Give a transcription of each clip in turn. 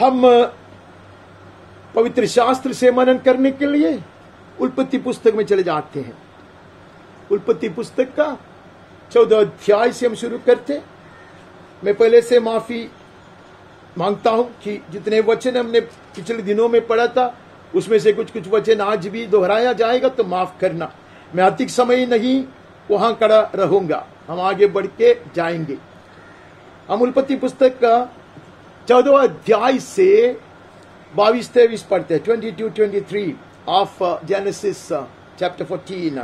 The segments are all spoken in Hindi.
हम पवित्र शास्त्र से मनन करने के लिए उल्पत्ति पुस्तक में चले जाते हैं। उल्पत्ति पुस्तक का चौदह अध्याय से हम शुरू करते मैं पहले से माफ़ी माँगता हूँ कि जितने वचन हमने पिछले दिनों में पढ़ा था, उसमें से कुछ कुछ वचन आज भी दोहराया जाएगा तो माफ़ करना। मैं अधिक समय नहीं वहाँ खड़ा रहूँगा। हम आगे बढ़ के जाएँगे। हम उल्पत्ति पुस्तक का चौदह अध्याय से बाईस, तेईस पढ़ते twenty two twenty three of Genesis chapter fourteen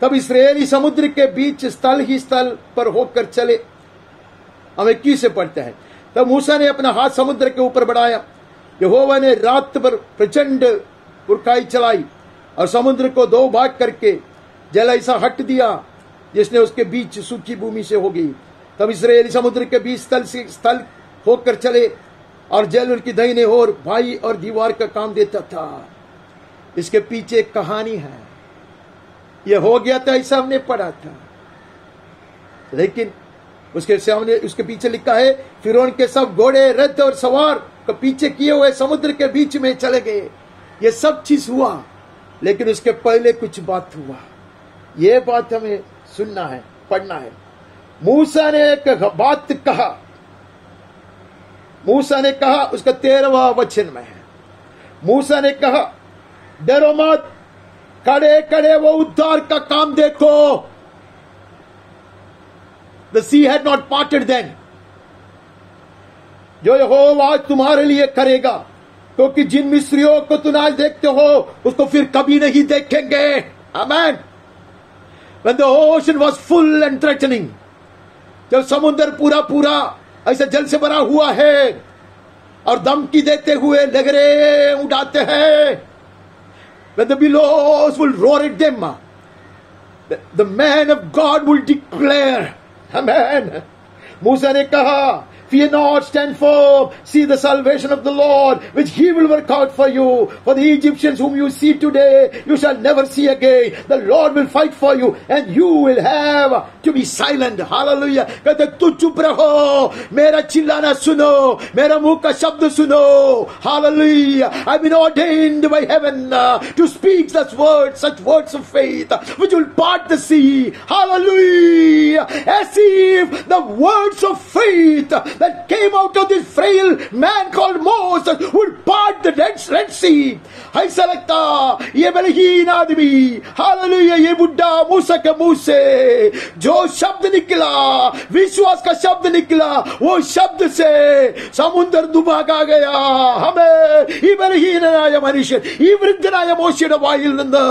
तब इसराइली समुद्र के बीच स्थल ही स्थल पर होकर चले। हम इक्कीस से पढ़ते हैं। तब मूसा ने अपना हाथ समुद्र के ऊपर बढ़ाया। यहोवा ने रात पर प्रचंड पुरखाई चलाई और समुद्र को दो भाग करके जल ऐसा हट दिया जिसने उसके बीच सूखी भूमि से हो गई। तब इसराइली समुद्र के बीच स्थल से स्थल होकर चले, और जल उनकी दहीने और भाई और दीवार का काम देता था। इसके पीछे एक कहानी है। यह हो गया था ऐसा हमने पढ़ा था। लेकिन उसके सामने, उसके पीछे लिखा है फिर उनके सब घोड़े, रथ और सवार को पीछे किए हुए समुद्र के बीच में चले गए। ये सब चीज़ हुआ, लेकिन उसके पहले कुछ बात हुआ। ये बात हमें सुनना है, पढ़ना है। मूसा ने एक बात कहा मूसा ने कहा, उसका तेरहवा वचन में है। मूसा ने कहा, डरो मत, कड़े कड़े, वो उद्धार का काम देखो। The sea had not parted then जो हो आज तुम्हारे लिए करेगा, क्योंकि तो जिन मिस्रियों को तुम आज देखते हो, उसको फिर कभी नहीं देखेंगे। अमैन when the ocean was full and threatening, जब समुद्र पूरा पूरा ऐसे जल से भरा हुआ है और धमकी देते हुए नगरे उड़ाते हैं when the billows will roar at them the, the man of God will declare amen मूसा ने कहा Fear not, stand firm. See the salvation of the Lord, which He will work out for you. For the Egyptians whom you see today, you shall never see again. The Lord will fight for you, and you will have to be silent. Hallelujah. कहते तू चुप रहो मेरा चिल्लाना सुनो मेरा मुंह का शब्द सुनो Hallelujah. I've been ordained by heaven uh, to speak such words, such words of faith, which will part the sea. Hallelujah. As if the words of faith that came out of this frail man called Moses would part the Red, Red Sea. ऐसा लगता ये बलहीन आदमी हालेलुया ये बुढ़ा मूसा के मुंह से जो शब्द निकला विश्वास का शब्द निकला वो शब्द से समुद्र दुबागा गया हमें ഈ ബലഹീനനായ മനുഷ്യൻ ഈ വൃദ്ധനായ മോശയുടെ വായിൽ നിന്ന്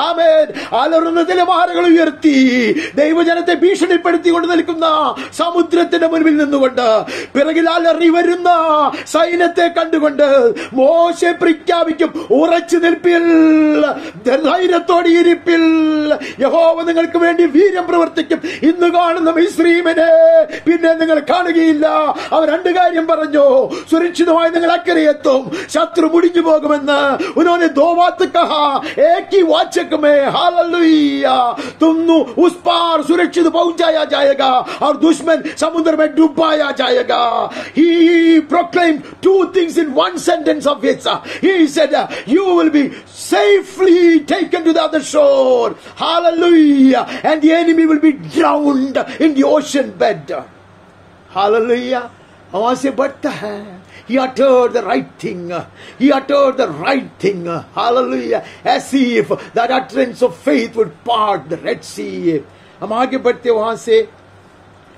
ആമേൻ അലറുന്ന നിലവാരങ്ങൾ ഉയർത്തി ദൈവജനത്തെ ഭീഷണിപ്പെടുത്തിക്കൊണ്ട് നിൽക്കുന്ന സമുദ്രത്തിന്റെ മുൻപിൽ നിന്നുകൊണ്ട് പിറകിൽ അലറി വരുന്ന സൈന്യത്തെ കണ്ടുകൊണ്ട് മോശെ പ്രഖ്യാപിക്കും ഉറച്ചു നിൽപ്പിൽ ധൈര്യത്തോടെ ഇരിപ്പിൽ യഹോവ നിങ്ങൾക്ക് വേണ്ടി വീര്യം പ്രവർത്തിക്കും ഇന്ന് കാണുന്ന മിശ്രീമിനെ പിന്നെ നിങ്ങൾ കാണുകയില്ല അവൻ രണ്ട് കാര്യം പറഞ്ഞു സുരക്ഷിതമായി നിങ്ങൾ അക്കരെ എത്തും ശത്രു മുടിഞ്ഞു പോകുമെന്ന് उन्होंने दो बात कहा एक ही वाचक में हालेलुया तुम उस पार सुरक्षित पहुंचाया जाएगा और दुश्मन समुद्र में डुबाया जाएगा he proclaimed two things in one sentence of his he said you will be safely taken to the other shore hallelujah and the enemy will be drowned in the ocean bed hallelujah वहाँ से बढ़ता है. He uttered the right thing he uttered the right thing hallelujah as if Red Sea हम आगे बढ़ते वहाँ से.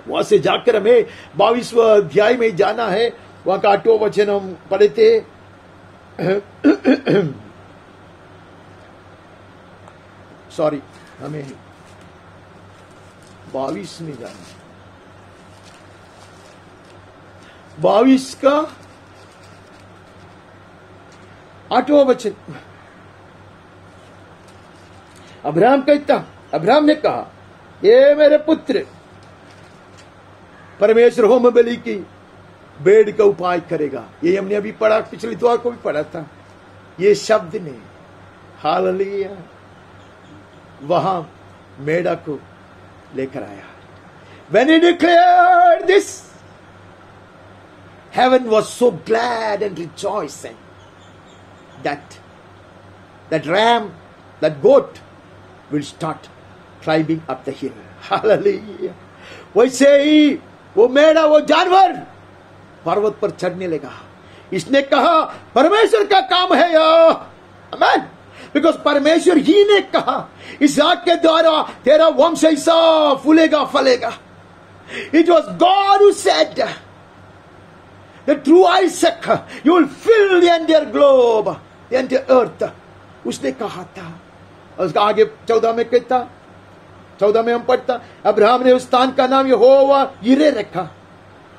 वहाँ से जाकर हमें बाईसव अध्याय में जाना है. वहाँ का अटो वचन हम पढ़े थे सॉरी हमें बाईस में जाना बाईस का आठवा वचन। अब्राहम कहता अब्राहम ने कहा, ये मेरे पुत्र, परमेश्वर होम बलि की बेड का उपाय करेगा। ये हमने अभी पढ़ा, पिछली द्वार को भी पढ़ा था। ये शब्द ने हाल लिया वहाँ मेढा को लेकर आया। When you declare this heaven was so glad and rejoice that that ram that boat will start climbing up the hill वैसे ही वो मेरा वो जानवर पर्वत पर चढ़ने लगा। इसने कहा, परमेश्वर का काम है यो बिकॉज़ परमेश्वर ही ने कहा इस आग के द्वारा तेरा वंश ऐसा फूलेगा फलेगा it was God who said the true you will fill the entire globe, the entire earth. उसने कहा था। उसका आगे चौदह में कहता चौदह में हम पढ़ता अब्राहम ने उस स्थान का नाम यहोवा यिरे रखा।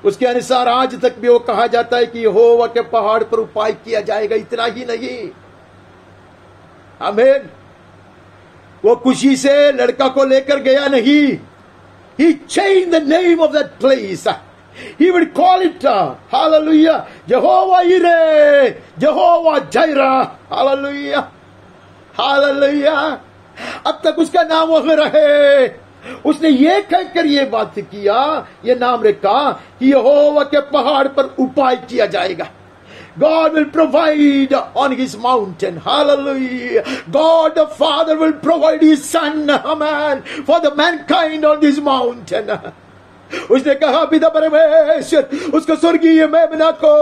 उसके अनुसार आज तक भी वो कहा जाता है कि यहोवा के पहाड़ पर उपाय किया जाएगा इतना ही नहीं। आमेन। वो खुशी से लड़का को लेकर गया नहीं। He change the name of that place would call it, uh, hallelujah, Jehovah Ire, Jehovah Jireh, hallelujah, hallelujah. अब तक उसका नाम वह रहे। उसने ये कहकर ये बात किया ये नाम रखा कि यहोवा के पहाड़ पर उपाय किया जाएगा। God will provide on his mountain. Hallelujah. God the Father will provide his son, amen, for the mankind on this mountain. उसने कहा पिता परमेश्वर उसको स्वर्गीय मेमना को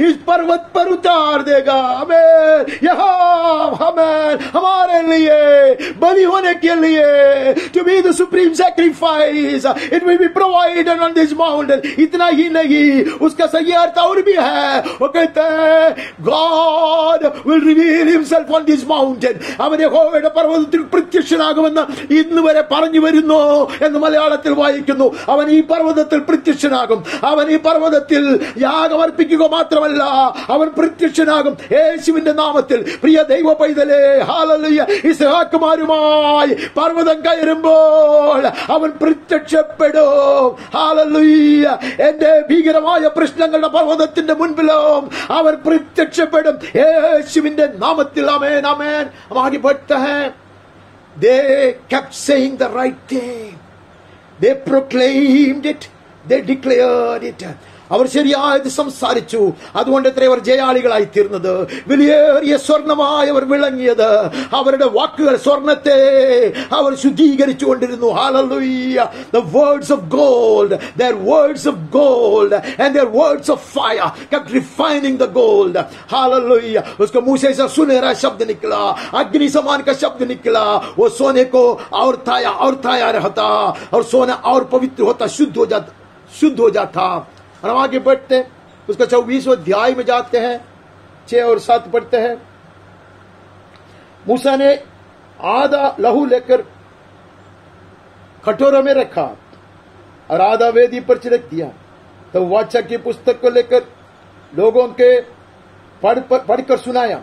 इस पर्वत पर उतार देगा हमें यहाँ हमें हमारे लिए बलि होने के लिए to be the supreme sacrifice it will be provided on this mountain इतना ही नहीं उसका सही अर्थ और भी है वो कहते हैं God will reveal himself on this mountain അവൻ യഹോവയുടെ പർവ്വതത്തിൽ പ്രത്യക്ഷനാകുമെന്ന് ഇന്ന് വരെ പറഞ്ഞു വരുന്നു എന്ന് മലയാളത്തിൽ വായിക്കുന്നു അവൻ ഈ പർവതത്തിൽ പ്രത്യക്ഷനാകും. അവൻ ഈ പർവതത്തിൽ യാഗമർപ്പിക്കുക മാത്രമല്ല അവൻ പ്രത്യക്ഷനാകും. യേശുവിന്റെ നാമത്തിൽ. പ്രിയ ദൈവ പൈതലേ ഹാലലുയ ഇസഹാക്കുമാരുമായി പർവതം കയറുമ്പോൾ അവൻ പ്രത്യക്ഷപ്പെടും. ഹാലലുയ്യ എന്റെ ഭീകരമായ പ്രശ്നങ്ങളുടെ പർവതത്തിന്റെ മുൻപിലും അവൻ പ്രത്യക്ഷപ്പെടും. യേശുവിന്റെ നാമത്തിൽ. Amen amen they kept saying the right thing they proclaimed it. They declared it അവർ ശരിയായത് സംസാരിച്ചു അതുകൊണ്ട് എത്ര അവർ ജയാളികളായി തീർന്നത് വിലയേറിയ സ്വർണമായി അവർ വിളങ്ങിയത് അവരുടെ വാക്കുകൾ സ്വർണത്തെ അവർ ശുദ്ധീകരിച്ചു കൊണ്ടിരുന്നു Hallelujah. The words of gold, their words of gold and their words of fire kept refining the gold. Hallelujah. उसको मुंह से ऐसा सुनहरा शब्द निकला अग्नि समान का शब्द निकला वो सोने को और थाया और थाया रहता और सोना और पवित्र होता शुद्ध हो जाता शुद्ध हो जाता और हम आगे बढ़ते हैं। उसका चौबीस अध्याय में जाते हैं। छह और सात पढ़ते हैं। मूसा ने आधा लहू लेकर कटोरा में रखा और आधा वेदी पर छिड़क दिया। तो वाचा की पुस्तक को लेकर लोगों के पढ़ पढ़कर सुनाया।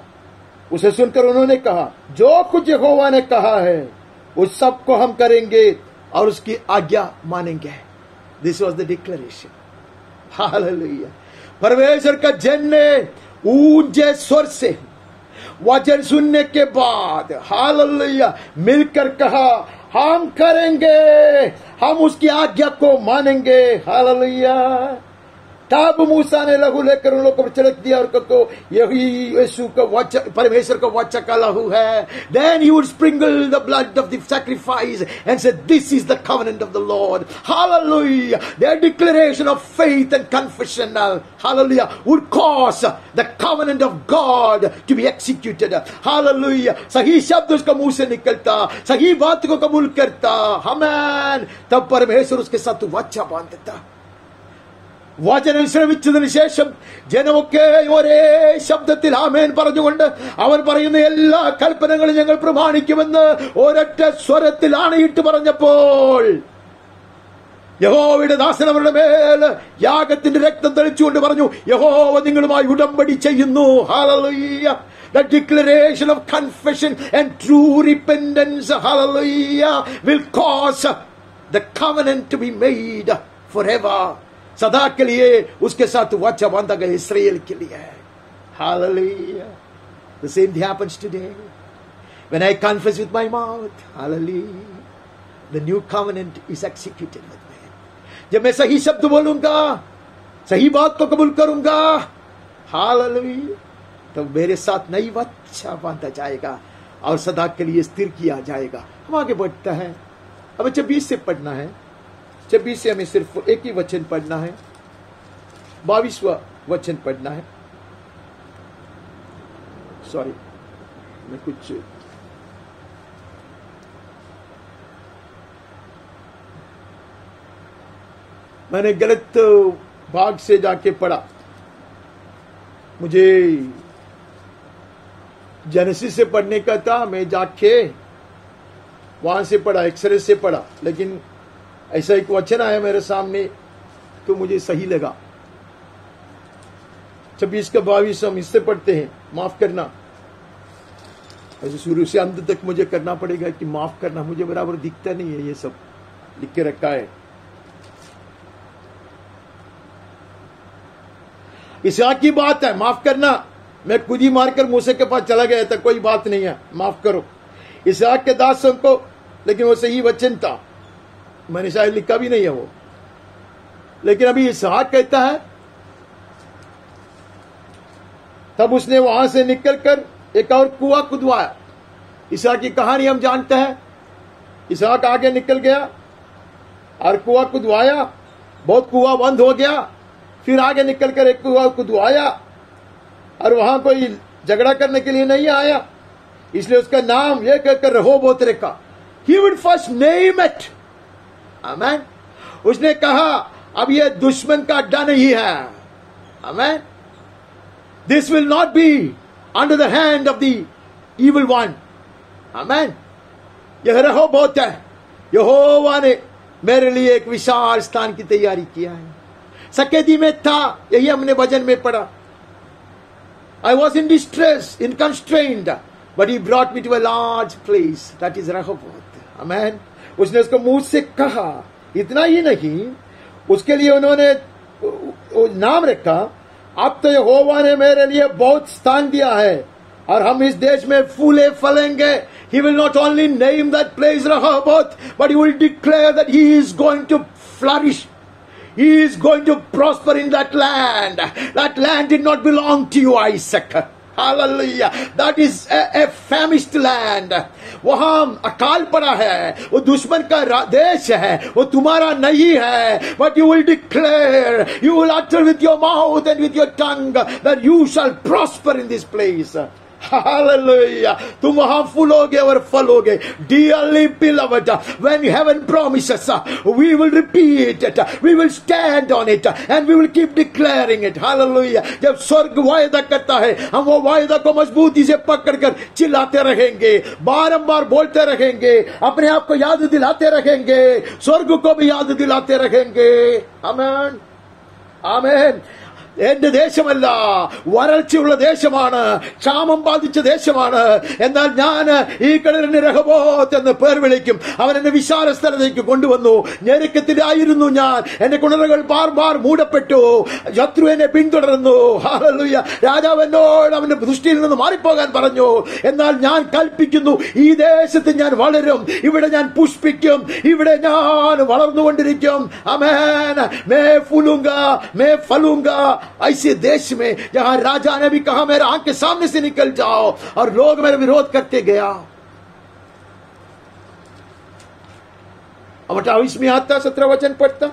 उसे सुनकर उन्होंने कहा, जो कुछ यहोवा ने कहा है उस सबको हम करेंगे और उसकी आज्ञा मानेंगे। This was the declaration hallelujah परमेश्वर का जन ने ऊँचे स्वर से वचन सुनने के बाद हालेलुया मिलकर कहा, हम करेंगे, हम उसकी आज्ञा को मानेंगे। हालेलुया तब मूसा ने लहू लेकर उन लोगों को चिड़क दिया और कहो तो यही यीशु का वाच, परमेश्वर का वाच का लहू है। Then you would sprinkle the blood of the sacrifice and say this is the covenant of the Lord hallelujah their declaration of faith and confession hallelujah would cause the covenant of God to be executed hallelujah सही शब्द उसका मुँह से निकलता, सही बात को कबूल करता। हमें तब परमेश्वर उसके साथ वाचा बाँध देता വചനം ശ്രമിച്ചതിന് ശേഷം ജനമൊക്കെ ഒരേ ശബ്ദത്തിൽ ആമേൻ പറഞ്ഞുകൊണ്ട് അവൻ പറയുന്ന എല്ലാ കൽപ്പനകളും ഞങ്ങൾ പ്രമാണിക്കുമെന്ന് ഒരൊറ്റ സ്വരത്തിൽ ആണയിട്ട് പറഞ്ഞപ്പോൾ യഹോവയുടെ ദാസൻ അവരുടെ മേൽ യാഗത്തിന്റെ രക്തം തെളിച്ചുകൊണ്ട് പറഞ്ഞു യഹോവ നിങ്ങളുമായി ഉടമ്പടി ചെയ്യുന്നു ഹാലലുയ്യ The declaration of confession and true repentance, hallelujah, will cause the covenant to be made forever. सदा के लिए, उसके साथ वाचा बांधा गया इसराइल के लिए। Hallelujah. The. जब मैं सही शब्द बोलूँगा, सही बात को कबूल करूँगा, हालेलुया। तो मेरे साथ नई बच्चा बांधा जाएगा और सदा के लिए स्थिर किया जाएगा। हम आगे बढ़ता है। अब अच्छा बीस से पढ़ना है छब्बीस से हमें सिर्फ़ एक ही वचन पढ़ना है, बाईसवा वचन पढ़ना है। सॉरी मैं कुछ मैंने गलत भाग से जाके पढ़ा। मुझे जेनेसिस से पढ़ने का था, मैं जाके वहाँ से पढ़ा एक्सरे से पढ़ा, लेकिन ऐसा एक वचन आया मेरे सामने तो मुझे सही लगा। छब्बीस का बाईस हम इससे पढ़ते हैं, माफ़ करना। ऐसे शुरू से अंत तक मुझे करना पड़ेगा कि माफ़ करना, मुझे बराबर दिखता नहीं है ये सब, लिख के रखा है। इसहाक की बात है, माफ़ करना। मैं खुद ही मारकर मूसे के पास चला गया था, कोई बात नहीं है, माफ़ करो। इसहाक के दास को लेकिन वो सही वचन था। मैंने शायद लिखा भी नहीं है वो। लेकिन अभी इसहाक कहता है, तब उसने वहाँ से निकलकर एक और कुआ कुदवाया इसहाक की कहानी हम जानते हैं। इसहाक आगे निकल गया और कुआ कुदवाया बहुत कुआ बंद हो गया। फिर आगे निकल कर एक कुआ कुदवाया और वहाँ कोई झगड़ा करने के लिए नहीं आया। इसलिए उसका नाम यह कहकर रहो बोत रखा he would first name it amen उसने कहा अब यह दुश्मन का अड्डा नहीं है। Amen this will not be under the hand of the evil one amen यह रहो बहुत है। यहोवा ने मेरे लिए एक विशाल स्थान की तैयारी किया है। सकेदी में था यही हमने वज़न में पढ़ा। I was in distress, in constraint, but he brought me to a large place. That is Rehoboth. Amen. उसने उसको मुँह से कहा इतना ही नहीं उसके लिए उन्होंने नाम रखा अब तो यहोवा ने मेरे लिए बहुत स्थान दिया है और हम इस देश में फूले फलेंगे he will not only name that place Rehoboth but he will declare that he is going to flourish he is going to prosper in that land. That land did not belong to you, Isaac. Hallelujah that is a famished land वहाँ अकाल पड़ा है। वो दुश्मन का देश है। वो तुम्हारा नहीं है। But you will declare you will utter with your mouth and with your tongue that you shall prosper in this place Hallelujah. तुम वहाँ फूलोगे और फलोगे dearly beloved when you have an promise we will repeat it we will stand on it and we will keep declaring it hallelujah जब स्वर्ग वायदा करता है, हम वो वायदा को मजबूती से पकड़ कर चिल्लाते रहेंगे बारम बार बोलते रहेंगे, अपने आप को याद दिलाते रहेंगे, स्वर्ग को भी याद दिलाते रहेंगे। आमेन आमेन എന്റെ ദേശമല്ല വരൾച്ചയുള്ള ദേശമാണ് ക്ഷാമം ബാധിച്ച ദേശമാണ്. എന്നാൽ ഞാൻ ഈ കടലിന് രഹബോത്ത് എന്ന് പേർ വിളിക്കും. അവൻ വിശാല സ്ഥലത്തേക്ക് കൊണ്ടുവന്നു. ഞെരുക്കത്തിലായിരുന്നു ഞാൻ. എന്റെ കുണറുകൾ ബാർ ബാർ മൂടപ്പെട്ടു. ശത്രു എന്നെ പിന്തുടർന്നു. രാജാവ് എന്നോട് അവന്റെ ദൃഷ്ടിയിൽ നിന്ന് മാറിപ്പോകാൻ പറഞ്ഞു. എന്നാൽ ഞാൻ കൽപ്പിക്കുന്നു ഈ ദേശത്ത് ഞാൻ വളരും. ഇവിടെ ഞാൻ പുഷ്പിക്കും. ഇവിടെ ഞാൻ വളർന്നുകൊണ്ടിരിക്കും. അമേൻ മേ ഫുലുങ്ക മേ ഫലുങ്ക. ऐसे देश में जहाँ राजा ने भी कहा, मेरे आँख के सामने से निकल जाओ, और लोग मेरे विरोध करते गया। अब अट्ठाईस में आता सत्रह वचन पढ़ता।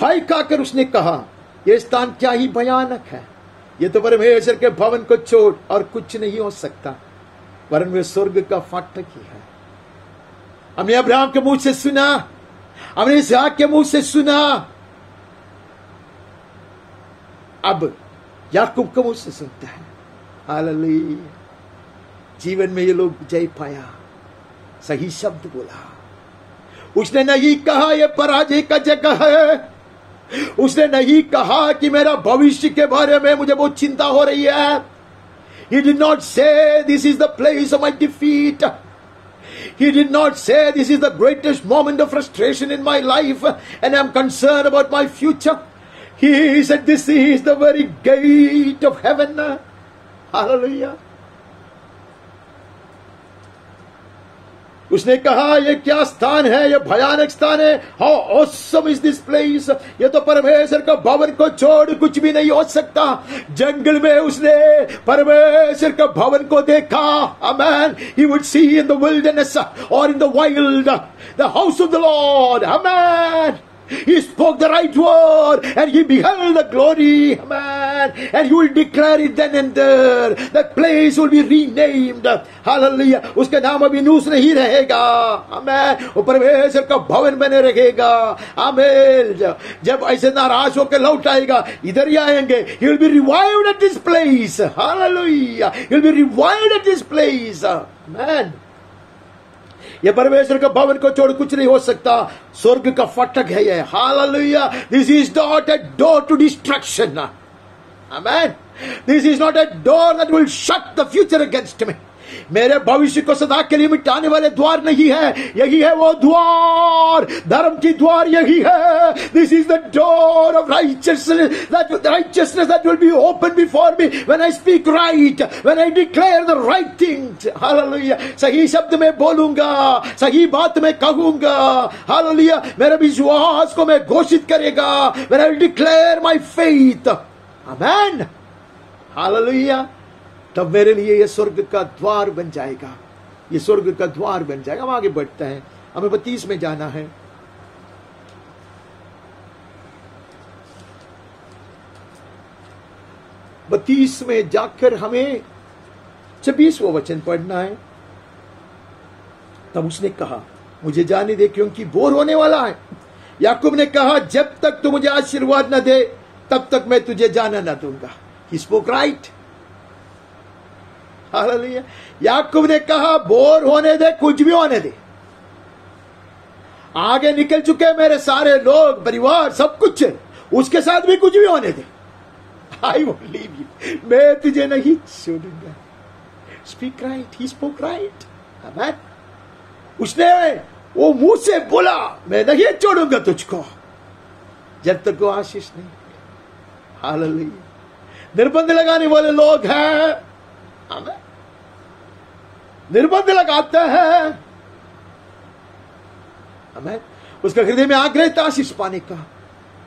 भाई खाकर उसने कहा यह स्थान क्या ही भयानक है। ये तो परमेश्वर के भवन को छोड़ और कुछ नहीं हो सकता। वरन वे स्वर्ग का फाटक ही है। हमने अब्राहम के मुँह से सुना। हमने इसहाक के मुँह से सुना। अब याकूब के मुँह से सुनता है। हालेलुया। जीवन में ये लोग जय पाया। सही शब्द बोला। उसने नहीं कहा ये पराजय का जगह है। उसने नहीं कहा कि मेरा भविष्य के बारे में मुझे बहुत चिंता हो रही है। He did not say this is the place of my defeat. He did not say this is the greatest moment of frustration in my life and I'm concerned about my future. He said this is the very gate of heaven. Hallelujah. उसने कहा, ये क्या स्थान है? ये भयानक स्थान है। How awesome is this place ये तो परमेश्वर का भवन को छोड़ कुछ भी नहीं हो सकता। जंगल में उसने परमेश्वर का भवन को देखा। A man he would see in the wilderness और in the wild the house of the Lord amen He spoke the right word and he beheld the glory, man. And he will declare it then and there. That place will be renamed. Hallelujah. उसका नाम अभी नूस नहीं रहेगा अमेन वो परमेश्वर का भवन बने रहेगा अमेन जब ऐसे नाराज होकर लौट आएगा इधर ही आएंगे he will be revived at this place hallelujah he will be revived at this place man ये परमेश्वर का भवन को छोड़ कुछ नहीं हो सकता। स्वर्ग का फटक है ये hallelujah this is not a door to destruction amen this is not a door that will shut the future against me. मेरे भविष्य को सदा के लिए मिटाने वाले द्वार नहीं है। यही है वो द्वार। धर्म की द्वार यही है। This is the door of righteousness that will be open before me when I speak right when I declare the right things hallelujah सही शब्द में बोलूँगा, सही बात में कहूँगा। हालेलुया मेरे विश्वास को मैं घोषित करेगा। When I declare my faith amen hallelujah तब मेरे लिए ये स्वर्ग का द्वार बन जाएगा। ये स्वर्ग का द्वार बन जाएगा। हम आगे बढ़ते हैं। हमें बत्तीस में जाना है। बत्तीस में जाकर हमें छब्बीसवा वचन पढ़ना है। तब उसने कहा, मुझे जाने दे क्योंकि बोर होने वाला है। याकूब ने कहा, जब तक तू मुझे आशीर्वाद न दे, तब तक मैं तुझे जाना ना दूँगा। ही स्पोक राइट याकूब ने कहा, बोर होने दे, कुछ भी होने दे। आगे निकल चुके मेरे सारे लोग, परिवार, सब कुछ। उसके साथ भी कुछ भी होने दे। आई वो लीव यू मैं तुझे नहीं छोड़ूँगा। Speak right he spoke right उसने वो मुँह से बोला, मैं नहीं छोड़ूँगा तुझको। जब तक वो आशीष नहीं हालेलुया। निर्बंध लगाने वाले लोग हैं। निर्बंध लगाते हैं। हमें उसका हृदय में आग्रह था आशीष पाने का,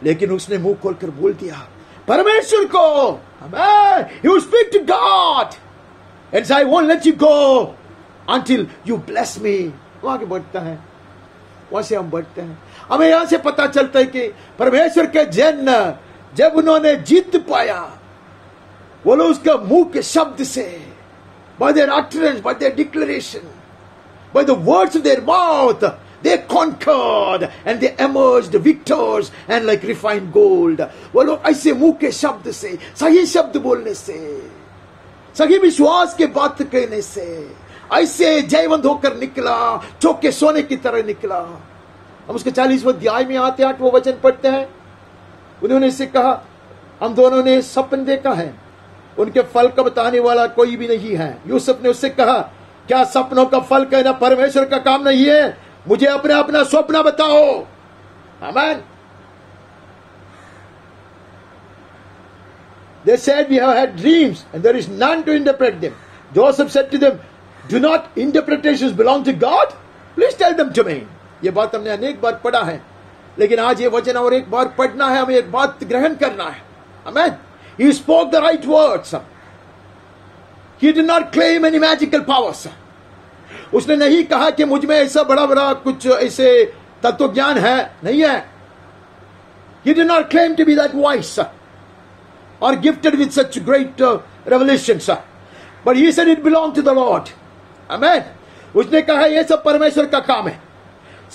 लेकिन उसने मुँह खोलकर बोल दिया, परमेश्वर को हमें you speak to God and I won't let you go until you bless me वहाँ आगे बढ़ता है। वहाँ से हम बढ़ते हैं। हमें यहाँ से पता चलता है कि परमेश्वर के जन जब उन्होंने जीत पाया बोलो उसका मुँह के शब्द से by their utterance, by their declaration, by the words of their mouth, they conquered and they emerged victors and like refined gold. वो लोग ऐसे मुँह के शब्द से सही शब्द बोलने से सही विश्वास के बात कहने से ऐसे जयवंत होकर निकला चौके सोने की तरह निकला हम उसके चालीसवें अध्याय में आते आठ वो वचन पढ़ते हैं उन्होंने इससे कहा हम दोनों ने सपन देखा है उनके फल का बताने वाला कोई भी नहीं है यूसुफ ने उससे कहा क्या सपनों का फल कहना परमेश्वर का काम नहीं है मुझे अपना अपना स्वप्न बताओ Amen. They said we have had dreams and there is none to interpret them. Joseph said to them, Do not interpretations belong to God? Please tell them to me. ये बात हमने अनेक बार पढ़ा है लेकिन आज ये वचन और एक बार पढ़ना है हमें एक बात ग्रहण करना है Amen. He spoke the right words. He did not claim any magical powers. उसने नहीं कहा कि मुझमें ऐसा बड़ा बड़ा कुछ ऐसे तत्व ज्ञान है नहीं है He did not claim to be that wise or gifted with such great uh, revelations. But he said it belonged to the Lord. Amen. उसने कहा यह सब परमेश्वर का काम है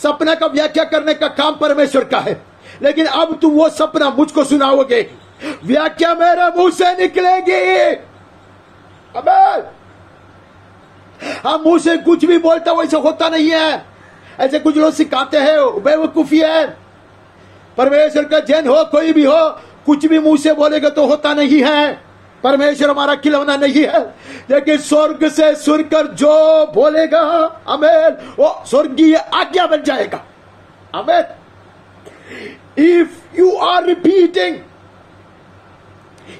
सपना का व्याख्या करने का काम परमेश्वर का है लेकिन अब तुम वो सपना मुझको सुनाओगे व्याख्या मेरे मुँह से निकलेगी। अबे हम मुँह से कुछ भी बोलते वैसे होता नहीं है। ऐसे कुछ लोग सिखाते हैं बेवकूफ़ी है। परमेश्वर का जैन हो, कोई भी हो, कुछ भी मुँह से बोलेगा तो होता नहीं है। परमेश्वर हमारा खिलौना नहीं है। लेकिन स्वर्ग से सुनकर जो बोलेगा, अमेर, वो स्वर्गीय आज्ञा बन जाएगा। Amen! If you are repeating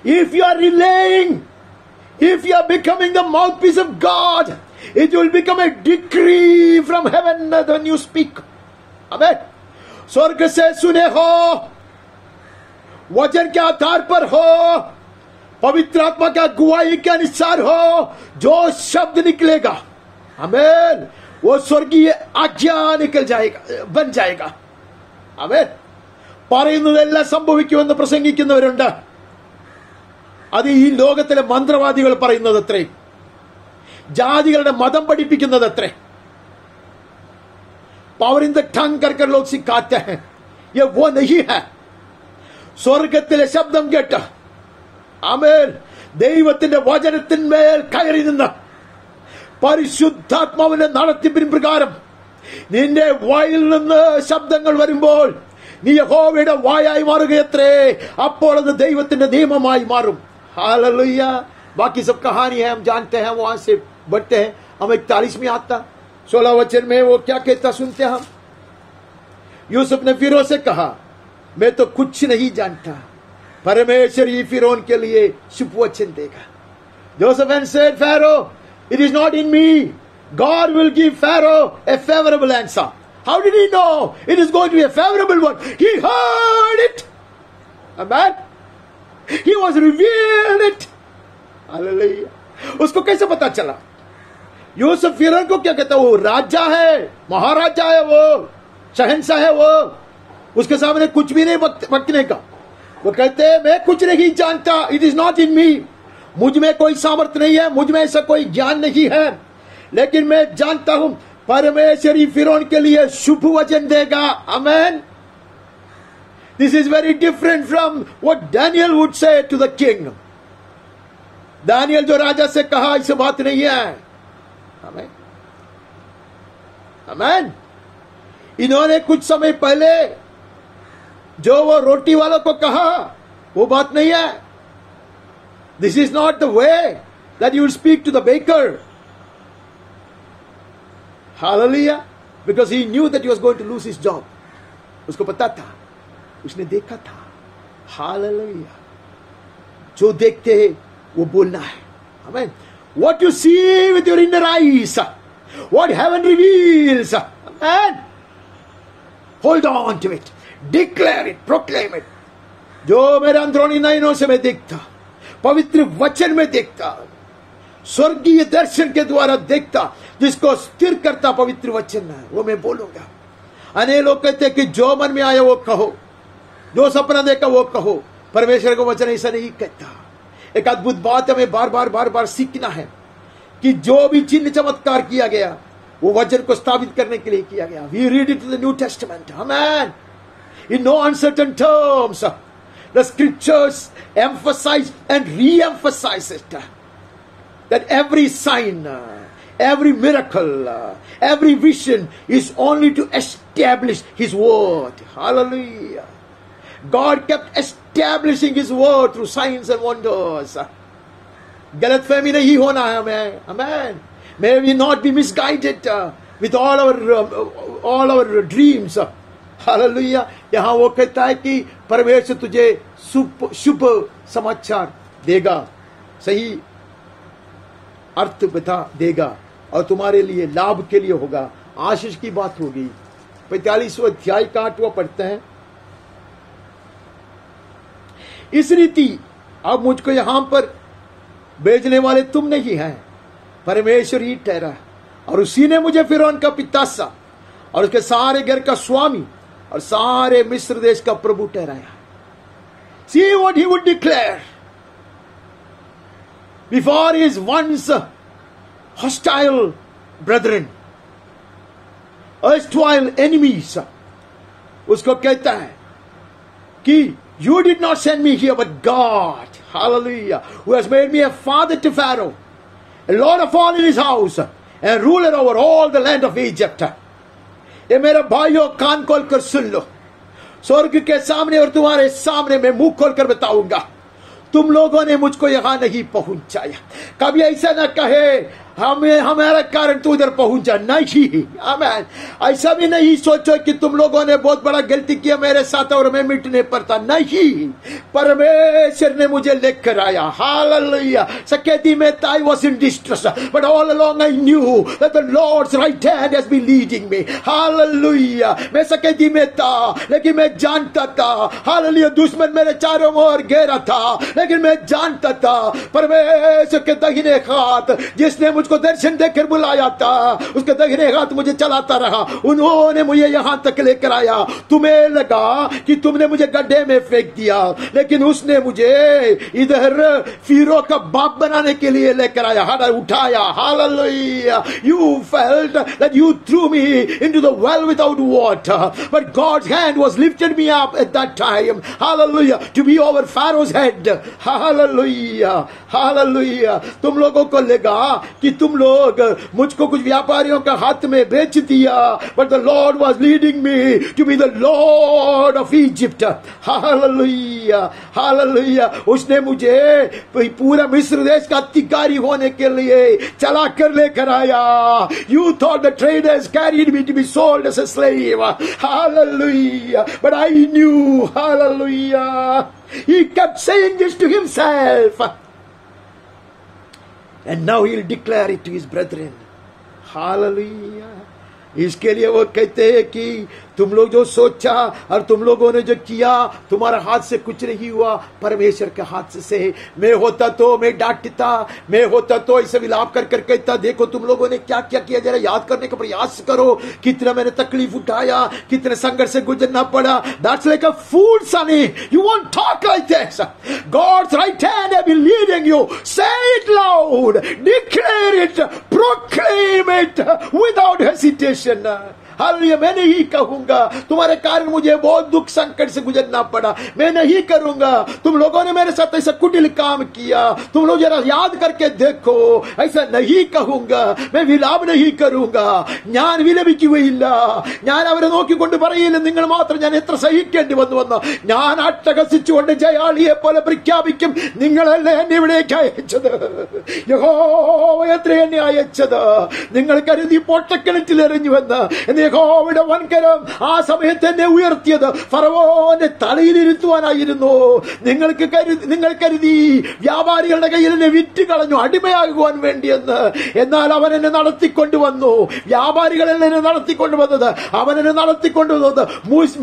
If you are relaying, if you are becoming the mouthpiece of God, It will become a decree from heaven when you speak. Amen. स्वर्ग से सुने हो वचन के आधार पर हो पवित्र आत्मा का गुआई के अनुसार हो जो शब्द निकलेगा हमें वो स्वर्गीय आज्ञा निकल जाएगा बन जाएगा അവൻ പറയുന്നതെല്ലാം സംഭവിക്കുമെന്ന് പ്രസംഗിക്കുന്നവരുണ്ട് അത് ഈ ലോകത്തിലെ മന്ത്രവാദികൾ പറയുന്നത് അത്രേ ജാതികളുടെ മതം പഠിപ്പിക്കുന്നത് അത്രേ पावर इन द टंग कर कर लोग सिखाते हैं ये वो नहीं है സ്വർഗത്തിലെ ശബ്ദം കേട്ട് ആമേൻ ദൈവത്തിന്റെ വചനത്തിന്മേൽ കയറി നിന്ന് പരിശുദ്ധാത്മാവിന്റെ നടത്തിപ്പിന് പ്രകാരം നിന്റെ വായിൽ നിന്ന് ശബ്ദങ്ങൾ വരുമ്പോൾ നീ യഹോവയുടെ വായായി മാറുകയത്രേ അപ്പോൾ അത് ദൈവത്തിന്റെ നിയമമായി മാറും हालेलुया। बाकी सब कहानी है, हम जानते हैं वहाँ से बढ़ते हैं। हम इकतालीस में आता सोलह वचन में वो क्या कहता सुनते हम? यूसुफ ने फिर से कहा, मैं तो कुछ नहीं जानता। परमेश्वर ही फिर के लिए शुभ वचन देगा। Joseph said, Pharaoh it is not in me God will give Pharaoh a favorable answer. How did he know it is going to be a favorable one? He heard it. Was revealed. It. Hallelujah. उसको कैसे पता चला? यूसुफ फिरौन को क्या कहता वो राजा है, महाराजा है वो, शहनशाह है वो। उसके सामने कुछ भी नहीं बकने का। वो कहते हैं, मैं कुछ नहीं जानता। It is not in me मुझमें कोई सामर्थ्य नहीं है, मुझमें ऐसा कोई ज्ञान नहीं है। लेकिन मैं जानता हूँ, परमेश्वरी फिरौन के लिए शुभ वचन देगा। Amen this is very different from what Daniel would say to the king Daniel जो राजा से कहा इसे बात नहीं है अमेन अमेन इन्होंने कुछ समय पहले जो वो रोटी वालों को कहा वो बात नहीं है this is not the way that you speak to the baker Hallelujah. Because he knew that he was going to lose his job. उसको पता था उसने देखा था Hallelujah. जो देखते हैं वो बोलना है. What you see with your inner eyes, what heaven reveals, Amen. Hold on to it. Declare it. Proclaim it. जो मेरे अंदरूनी नयनों से मैं देखता पवित्र वचन में देखता स्वर्गीय दर्शन के द्वारा देखता जिसको स्थिर करता पवित्र वचन वो मैं बोलूँगा अनेक लोग कहते कि जो मन में आया वो कहो जो सपना देखा वो कहो। परमेश्वर को वचन ऐसा नहीं कहता। एक अद्भुत बात हमें बार बार बार बार सीखना है कि जो भी चिन्ह चमत्कार किया गया वो वचन को स्थापित करने के लिए किया गया। We read it the New Testament man in no uncertain terms the scriptures emphasize and reemphasize it that every sign, every miracle, every vision is only to establish His word. Hallelujah. God kept establishing His word through signs and wonders. गलत फहमी नहीं होना है हमें Amen. May we not be misguided uh, with all our uh, all our dreams. Hallelujah. यहाँ वो कहता है कि परमेश्वर तुझे शुभ शुभ समाचार देगा सही अर्थ बता देगा और तुम्हारे लिए लाभ के लिए होगा आशीष की बात होगी पैतालीसवें अध्याय का आठवा पढ़ते हैं इस रीति अब मुझको यहाँ पर भेजने वाले तुम नहीं है। परमेश्वर ही ठहरा। और उसी ने मुझे फिर का पितासा और उसके सारे घर का स्वामी और सारे मिस्र देश का प्रभु ठहराया। See what he would declare before his once hostile erstwhile enemies, उसको कहता है कि you did not send me here but God, hallelujah, who has made me a father to Pharaoh, a lord of all in his house, and ruler over all the land of Egypt. ये मेरे भाइयों कान खोल कर सुन लो स्वर्ग के सामने और तुम्हारे सामने मैं मुंह खोलकर बताऊंगा तुम लोगों ने मुझको यहां नहीं पहुंचाया कभी ऐसा ना कहे हमें, हमारा कारण तू उधर पहुँचा नहीं। आमेन। ऐसा भी नहीं सोचो कि तुम लोगों ने बहुत बड़ा गलती किया, मेरे साथ और मैं मिटने पर था। नहीं। परमेश्वर ने मुझे लेकर आया। हालेलुया। सकैती में I was in distress but all along I knew that the Lord's right hand has been leading me hallelujah. मैं सकैती में था, लेकिन मैं जानता था। हालेलुया। दुश्मन मेरे चारों ओर घेरा था, लेकिन मैं जानता था। परमेश्वर के दहिने हाथ, जिसने उसको दर्शन देकर बुलाया था। उसके दहरे हाथ मुझे चलाता रहा। उन्होंने मुझे यहाँ तक लेकर आया। तुम्हें लगा कि तुमने मुझे गड्ढे में फेंक दिया, लेकिन उसने मुझे इधर फिरो का बाप बनाने के लिए लेकर आया। हर उठाया। हाल you felt you threw me in to the without water but God hand was lifted me up at that time hallelujah to be over Pharaoh's head hallelujah hallelujah तुम लोगों को लेगा कि तुम लोग मुझको कुछ व्यापारियों का हाथ में बेच दिया but the Lord was leading me to be the lord of Egypt hallelujah hallelujah उसने मुझे पूरा मिस्र देश का अधिकारी होने के लिए चला कर लेकर आया। You thought the traders carried me to be sold hallelujah but I knew hallelujah He kept saying this to himself. and now he'll declare it to his brethren hallelujah इसके लिए वो कहते हैं कि तुम लोग जो सोचा और तुम लोगों ने जो किया, तुम्हारा हाथ से कुछ नहीं हुआ। परमेश्वर के हाथ से मैं होता तो मैं डांटता, मैं होता तो ऐसे विलाप कर कर कहता, देखो, तुम लोगों ने क्या क्या किया? जरा याद करने का प्रयास करो। कितना मैंने तकलीफ़ उठाया, कितने संघर्ष से गुजरना पड़ा। That's like a food sunny you won't talk like this God's right hand have been leading you say it loud declare it proclaim it without hesitation hallelujah मैं नहीं कहूंगा तुम्हारे कारण मुझे बहुत दुख संकट से गुजरना पड़ा मैं नहीं करूंगा तुम लोगों ने मेरे साथ ऐसा कुटिल काम किया तुम लोग जरा याद करके देखो ऐसा नहीं कहूंगा मैं വിലാപ नहीं കരുങ്ക ഞാൻ വിലപിക്കുകയില്ല ഞാൻ അവരെ നോക്കിക്കൊണ്ട് പറയില്ല നിങ്ങൾ മാത്രം ഞാൻ എത്ര സഹിക്കേണ്ടി വന്നു വന്ന് ഞാൻ അട്ടഹസിച്ചുകൊണ്ട് ജയാളിയെ പോലെ പ്രഖ്യാപിക്കും നിങ്ങളല്ലേ എന്നെ ഇവിടേക്ക് അയച്ചത് യഹോവ എത്ര എന്നെ അയച്ചത് നിങ്ങൾ കരുതി പൊട്ടക്കിണറ്റിൽ എറിഞ്ഞുവെന്ന് എന്ന് യഹോവയുടെ വൻകരം ആ സമയത്ത് എന്നെ ഉയർത്തിയത് ഫറവോന്റെ തലയിലിരുത്തുവാനായിരുന്നു നിങ്ങൾക്ക് കരുതി നിങ്ങൾ കരുതി വ്യാപാരികളുടെ കയ്യിൽ എന്നെ വിറ്റ് കളഞ്ഞു അടിമയാകുവാൻ വേണ്ടിയെന്ന്. എന്നാൽ അവൻ എന്നെ നടത്തിക്കൊണ്ടുവന്നു. വ്യാപാരികളെ എന്നെ നടത്തിക്കൊണ്ടുവന്നത് അവൻ എന്നെ നടത്തിക്കൊണ്ടുവന്നത് വന്നത്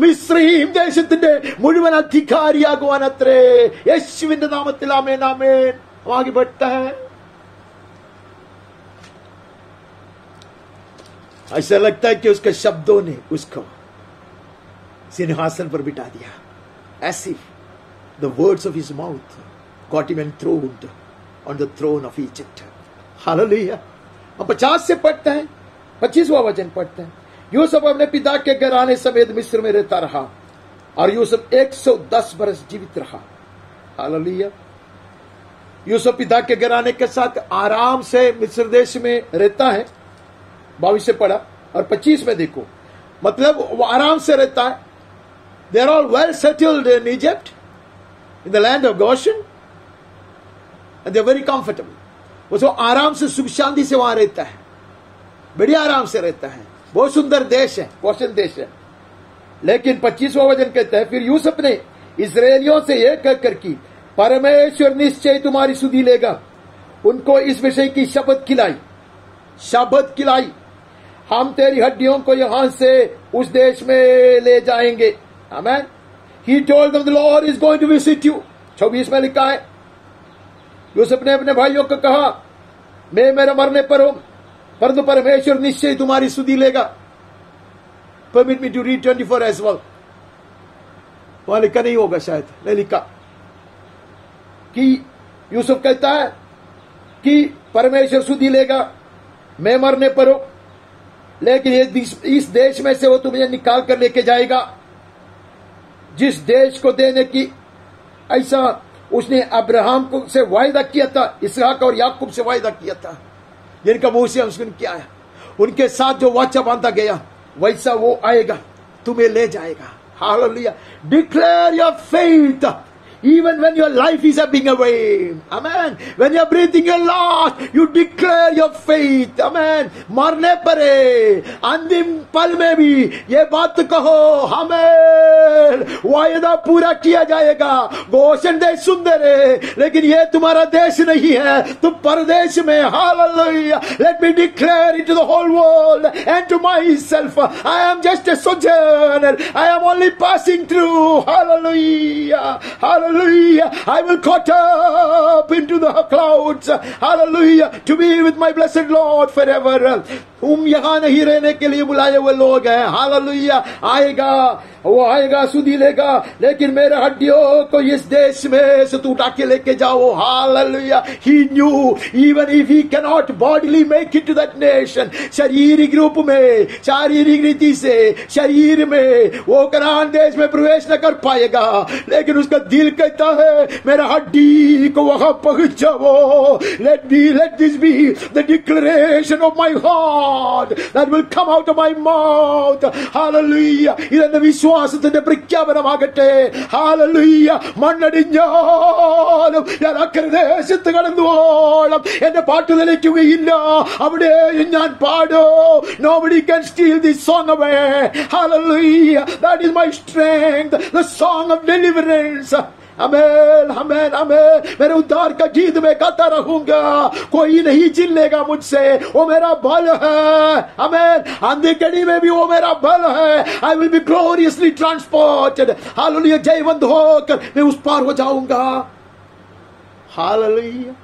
മിശ്രീം ദേശത്തിന്റെ മുഴുവൻ അധികാരിയാകുവാൻ അത്രേ യേശുവിന്റെ നാമത്തിൽ ആമേൻ ആമേൻ. ആगे ऐसा लगता है कि उसके शब्दों ने उसको सिंहासन पर बिठा दिया। ऐसी the words of his mouth got him enthroned on the throne of Egypt. Hallelujah. हम पचास से पढ़ते हैं, पच्चीसवा वचन पढ़ते हैं। यूसुफ अपने पिता के घराने समेत मिस्र में रहता रहा और यूसुफ 110 बरस जीवित रहा। हालेलुया यूसुफ पिता के घराने के साथ आराम से मिस्र देश में रहता है। से पढ़ा और पच्चीस में देखो। मतलब वो आराम से रहता है। They are all well settled in Egypt in the land of Goshen and they very comfortable वो तो आराम से, सुख शांति से वहाँ रहता है। बढ़िया आराम से रहता है। बहुत सुंदर देश है गोशन देश है। लेकिन पच्चीसवा वज़न कहता है, फिर यूसुफ ने इसराइलियों से यह कहकर की, परमेश्वर निश्चय तुम्हारी सुधी लेगा। उनको इस विषय की शपथ खिलाई। शपथ खिलाई। हम तेरी हड्डियों को यहाँ से उस देश में ले जाएँगे। Amen he told the Lord is going to visit you 26 में लिखा है। यूसुफ ने अपने भाइयों को कहा, मैं मेरे मरने पर हूँ, परंतु परमेश्वर निश्चय तुम्हारी सुधी लेगा। Permit me to read twenty four as well वहाँ लिखा नहीं होगा शायद, नहीं लिखा। कि यूसुफ कहता है कि परमेश्वर सुधि लेगा, मैं मरने पर हूँ। लेकिन इस देश में से वो तुम्हें निकाल कर लेके जाएगा। जिस देश को देने की ऐसा उसने अब्राहम को से वायदा किया था, इसहाक और याकूब से वायदा किया था। जिनका मुँह से उसने किया है उनके साथ जो वाचा बांधा गया, वैसा वो आएगा, तुम्हें ले जाएगा। Hallelujah. Declare your faith even when your life is ebbing away. Amen. When you're breathing your last, you declare your faith. Amen. मरने परे अंतिम पल में भी ये बात कहो हमें वायदा पूरा किया जाएगा गोशन देश सुंदर है लेकिन ये तुम्हारा देश नहीं है तुम परदेश में hallelujah let me declare it to the whole world and to myself I am just a sojourner I am only passing through hallelujah Hallelujah. I will caught up into the clouds. Hallelujah. To be with my blessed Lord forever. तुम यहाँ नहीं रहने के लिए बुलाए हुए लोग हैं हालेलुया आएगा वो आएगा सुधी लेगा लेकिन मेरे हड्डियों को इस देश में से तू उठा के लेके जाओ hallelujah he knew even if he can not bodily make it to that nation शारीरिक रूप में शारीरिक रीति से शरीर में वो कनान देश में प्रवेश न कर पाएगा लेकिन उसका दिल कहता है मेरा हड्डी को वहां पहुंच जाओ let be let this be the declaration of my heart that will come out of my mouth hallelujah ഇതെന്റെ വിശ്വാസത്തിന്റെ പ്രഖ്യാപനമാകട്ടെ ഹാലലുയ്യ മണ്ണടിഞ്ഞാലും ഞാൻ അക്കരെ ദേശത്ത് കടന്നുവോളം എന്റെ പാട്ട് നിലയ്ക്കുകയില്ല അവിടെയും ഞാൻ പാടോ nobody can steal this song away hallelujah that is my strength the song of deliverance amen amen amen मेरे उद्धार का गीत में गाता रहूँगा। कोई नहीं चिल्लेगा मुझसे। वो मेरा बल है। अमेन अंधेकड़ी में भी वो मेरा बल है। I will be gloriously transported hallelujah जयवंत होकर मैं उस पार हो जाऊँगा। Hallelujah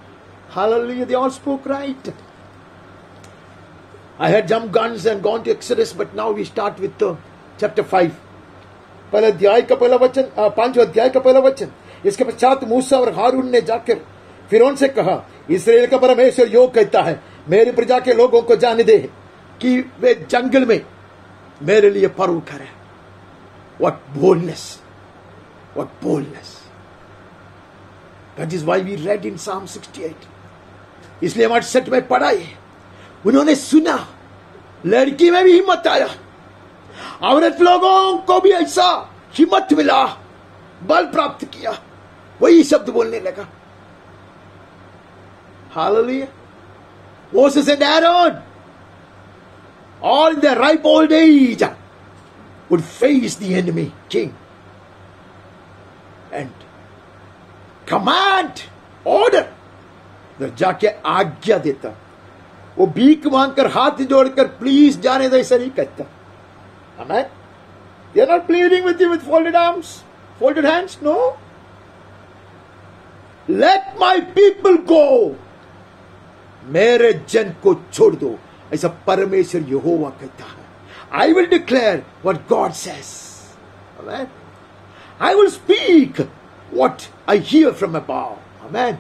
hallelujah they all spoke right. I had jumped guns and gone to Exodus, but now we start with the chapter 5. पहले अध्याय का पहला वचन पांचवा अध्याय का पहला वचन। इसके पश्चात मूसा और हारून ने जाकर फिर से कहा, इसराइल का परमेश्वर योग कहता है, मेरी प्रजा के लोगों को जाने दे कि वे जंगल में मेरे लिए पर्व करें what boldness what boldness is why we read in Psalm 68 इसलिए हमारे सेट में पढ़ा है। उन्होंने सुना, लड़की में भी हिम्मत आया। अमृत लोगों को भी ऐसा हिम्मत मिला, बल प्राप्त किया। वही शब्द बोलने लगा। हाल वो से Deron all the right old age would face the enemy king and command order जाके आज्ञा देता वो बीक मांगकर हाथ जोड़कर प्लीज़ जाने दे ऐसा नहीं कहता Amen. They are not pleading with you with folded arms, folded hands. No. Let my people go. मेरे जन को छोड़ दो ऐसा परमेश्वर यहोवा कहता है I will declare what God says I will speak what I hear from above amen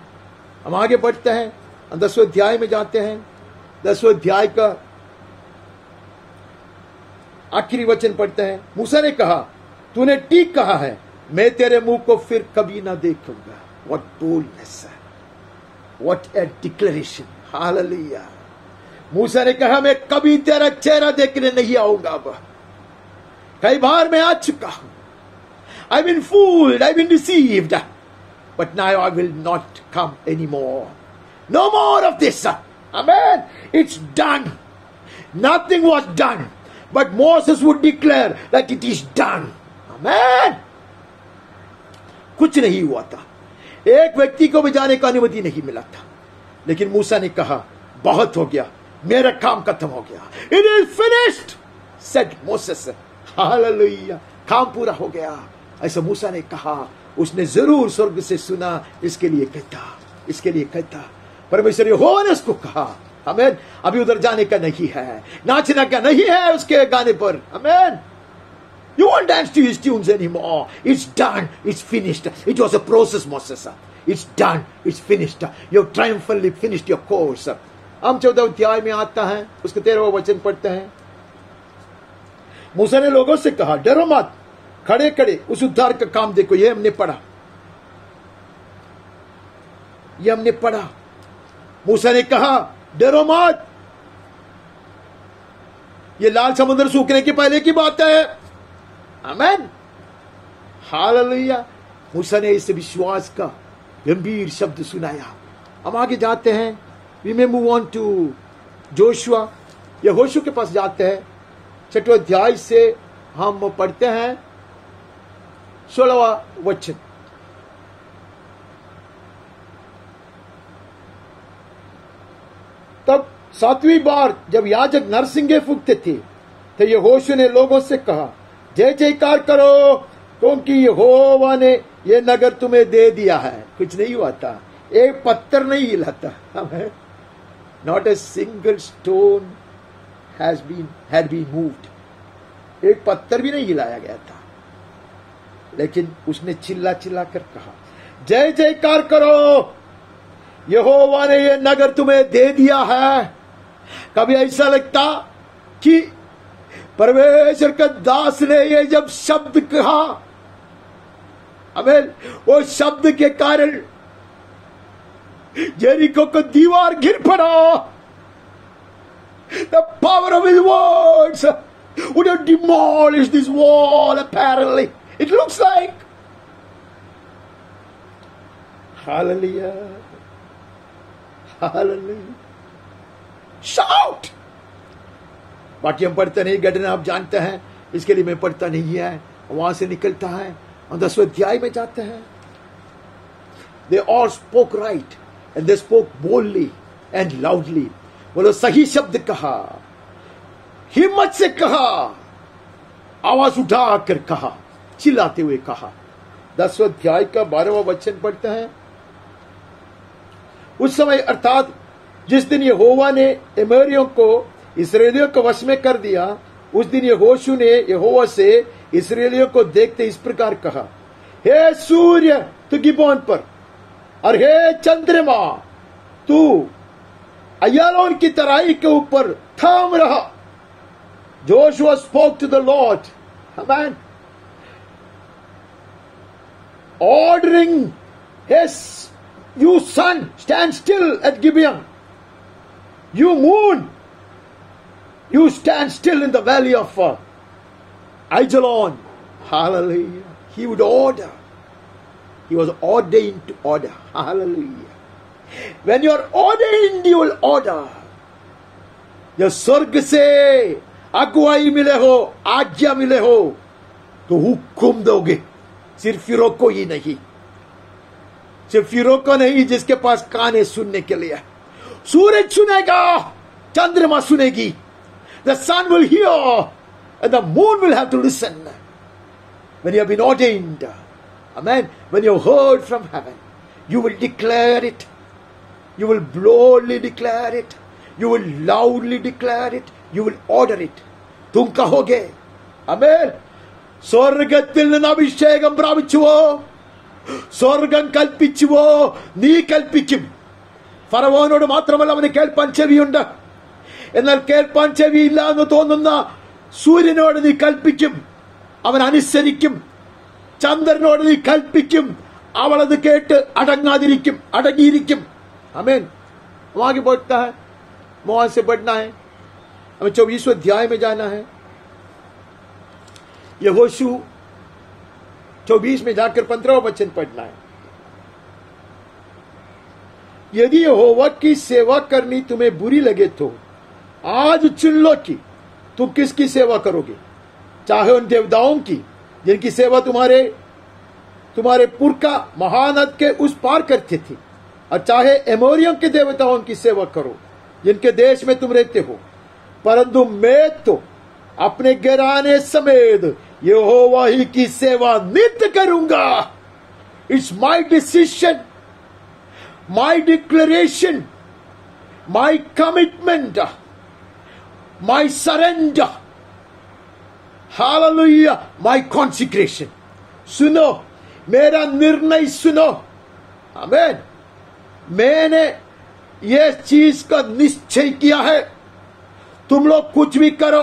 हम आगे बढ़ते हैं दसवें अध्याय में जाते हैं दसवें अध्याय का आखिरी वचन पढ़ते हैं। मूसा ने कहा, तूने ठीक कहा है, मैं तेरे मुँह को फिर कभी ना देखूँगा। What boldness what a declaration hallelujah मूसा ने कहा, मैं कभी तेरा चेहरा देखने नहीं आऊँगा अब। कई बार मैं आ चुका हूँ। I been fooled I been deceived but now I will not come any more no more of this. It's done. Nothing was done. But Moses would declare that it is done. Amen. कुछ नहीं हुआ था। एक व्यक्ति को भी जाने का अनुमति नहीं मिला था। लेकिन मूसा ने कहा, बहुत हो गया। मेरा काम खत्म हो गया। It is finished said Moses hallelujah काम पूरा हो गया। ऐसा मूसा ने कहा, उसने ज़रूर स्वर्ग से सुना। इसके लिए कहता। इसके लिए कहता। परमेश्वर यहोवा ने उसको कहा हमेन अभी उधर जाने का नहीं है। नाचने का नहीं है उसके गाने पर। Amen you won't dance to his tunes any more it's done it's finished it was a process Moses it's done it's finished you triumphantly finished your course हम चौदह अध्याय में आता है। उसके तेरह वचन पढ़ते हैं। मूसा ने लोगों से कहा, डरो मत। खड़े खड़े। उस उद्धार का काम देखो। ये हमने पढ़ा। ये हमने पढ़ा। मूसा ने कहा डरो मत। ये लाल समुद्र सूखने के पहले की बात है। अमेन हालेलुया मूसा ने इस विश्वास का गंभीर शब्द सुनाया। हम आगे जाते हैं। We may move on to Joshua या होशु के पास जाते हैं। छठवें अध्याय से हम पढ़ते हैं। सोलहवा वचन। तब सातवीं बार जब याजक नरसिंह फूकते थे तो ये होशु ने लोगों से कहा, जय जयकार करो, क्योंकि यहोवा ने ये नगर तुम्हें दे दिया है। कुछ नहीं हुआ था। एक पत्थर नहीं हिलाता। हमें not a single stone has been had been moved एक पत्थर भी नहीं हिलाया गया था। लेकिन उसने चिल्ला चिल्ला कर कहा, जय जयकार करो यहोवा ने ये नगर तुम्हें दे दिया है। कभी ऐसा लगता कि परमेश्वर का दास ने ये जब शब्द कहा हमें वो शब्द के कारण जेरिको को दीवार गिर पड़ा। The power of his words would have demolished this wall, apparently. It looks like. Hallelujah. Shout! बाकी हम पढ़ते नहीं घटना आप जानते हैं। इसके लिए मैं पढ़ता नहीं है। वहाँ से निकलता है। और दसवें अध्याय में जाते हैं। They all spoke right and they spoke boldly and loudly बोलो, सही शब्द कहा। हिम्मत से कहा। आवाज़ उठाकर कहा। चिल्लाते हुए कहा। दसवें अध्याय का बारहवा वचन पढ़ते हैं। उस समय अर्थात जिस दिन यहोवा ने एमोरियों को इसराइलियों को वश में कर दिया उस दिन यहोशु ने यहोवा से इसराइलियों को देखते इस प्रकार कहा हे सूर्य तू गिबोन पर और हे चंद्रमा तू अयालोन की तराई के ऊपर थाम रहा। Joshua spoke to the Lord, Amen, ordering his, you sun, stand still at Gibeon. You moon, you stand still in the valley of uh, Aijalon. Hallelujah. He would order. He was ordained to order. Hallelujah. When you are ordained, you will order. जब स्वर्ग से अगुवाई मिले हो आज्ञा मिले हो तो हुक्म दोगे सिर्फ फिरो को ही नहीं सिर्फ़ फिरों का नहीं, जिसके पास कान है सुनने के लिए। सूरज सुनेगा, चंद्रमा सुनेगी। The sun will hear and the moon will have to listen when you been ordained amen when you heard from heaven you will declare it you will boldly declare it you will loudly declare it you will order it तुम कहोगे आमेन स्वर्ग अभिषेक प्राप्त हुआ സ്വർഗം കൽപ്പിച്ചുവോ നീ കൽപ്പിക്കും ഫറവോനോട് മാത്രമല്ല അവന് കേൾപ്പാൻ ചെവിയുണ്ട് എന്നാൽ കേൾപ്പാൻ ചെവിയില്ല എന്ന് തോന്നുന്ന സൂര്യനോട് നീ കൽപ്പിക്കും അവൻ അനുസരിക്കും ചന്ദ്രനോട് നീ കൽപ്പിക്കും അവളത് കേട്ട് അടങ്ങാതിരിക്കും അടങ്ങിയിരിക്കും अमेन वहां आगे बढ़ता है वहां से बढ़ना है हमें चौबीसवें अध्याय में जाना है यहोशु चौबीस में जाकर पंद्रह वचन पढ़ना है। यदि यहोवा की सेवा करनी तुम्हें बुरी लगे तो आज चुन लो कि तुम किसकी सेवा करोगे? चाहे उन देवताओं की, जिनकी सेवा तुम्हारे तुम्हारे पुरखा महानद के उस पार करते थे। और चाहे एमोरियम के देवताओं की सेवा करो, जिनके देश में तुम रहते हो। परंतु मैं तो अपने गिराने समेत यहोवा ही की सेवा नित्य करूँगा। It's my decision my declaration my commitment my surrender hallelujah my consecration सुनो, मेरा निर्णय सुनो। आमेन मैंने ये चीज़ का निश्चय किया है। तुम लोग कुछ भी करो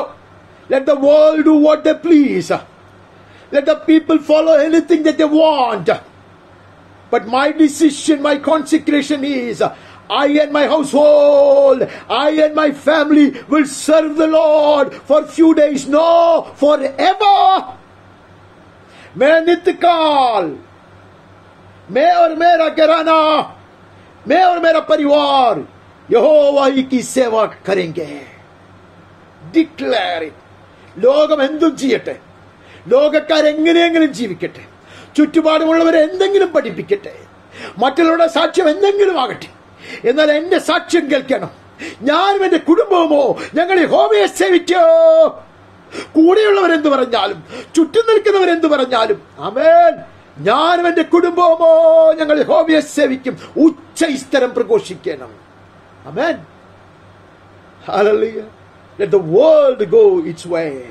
Let the world do what they please. Let the people follow anything that they want. But my decision, my consecration is I and my household, I and my family will serve the Lord for a few days, no, forever. मैं नित्यकाल मैं और मेरा घराना मैं और मेरा परिवार यहोवा की सेवा करेंगे Declare it. ലോകം എന്തും ചെയ്യട്ടെ. ലോകക്കാരെങ്ങനെയെങ്കിലും ജീവിക്കട്ടെ. ചുറ്റുപാടുമുള്ളവരെ എന്തെങ്കിലും പഠിപ്പിക്കട്ടെ. മറ്റുള്ളവരുടെ സാക്ഷ്യം എന്തെങ്കിലും ആകട്ടെ. എന്നാൽ എന്റെ സാക്ഷ്യം കേൾക്കണം. ഞാനും എന്റെ കുടുംബവുമോ ഞങ്ങൾ ഹോമയെ സേവിക്കോ? കൂടെയുള്ളവരെന്ത് പറഞ്ഞാലും ചുറ്റും നിൽക്കുന്നവരെന്ത് പറഞ്ഞാലും അമേൻ ഞാനും എന്റെ കുടുംബവുമോ ഞങ്ങൾ ഹോമയെ സേവിക്കും. ഉച്ചൈസ്തരം പ്രഘോഷിക്കണം. അമേൻ Hallelujah. Let the world go its way.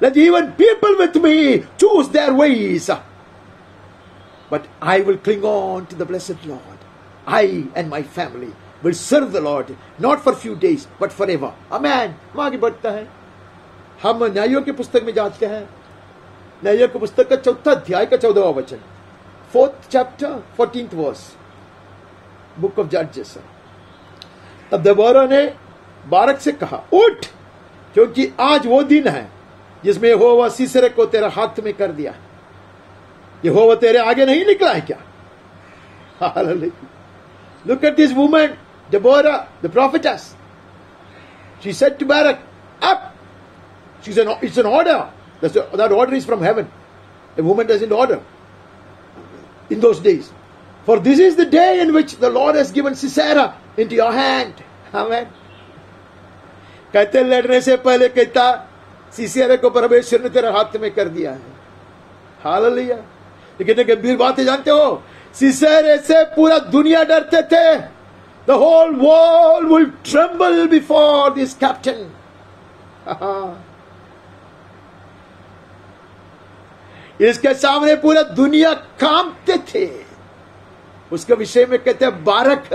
Let even people with me choose their ways. But I will cling on to the blessed Lord. I and my family will serve the Lord, not for few days, but forever. Amen. हम आगे बढ़ता है हम न्यायों की पुस्तक में जाते हैं न्यायों की पुस्तक का चौथा अध्याय का चौदहवा वचन fourth chapter fourteenth verse book of जजेस तब दबोरा ने बारक से कहा, उठ, क्योंकि आज वो दिन है जिसमें हो वह सीसरे को तेरे हाथ में कर दिया ये हो। वह तेरे आगे नहीं निकला है क्या? Look at this woman Deborah the prophetess she sent to Barak up she said it's an order that order is from heaven a woman does in order in those days for this is the day in which the Lord has given Sisera into your hand heaven कहते लड़ने से पहले कहता सीसीआर को परमेश्वर ने तेरे हाथ में कर दिया है। हाल लिया लेकिन गंभीर बात है, जानते हो? सीसेरे से पूरा दुनिया डरते थे। The whole world will tremble before this captain इसके सामने पूरा दुनिया कांपते थे। उसके विषय में कहते बारक,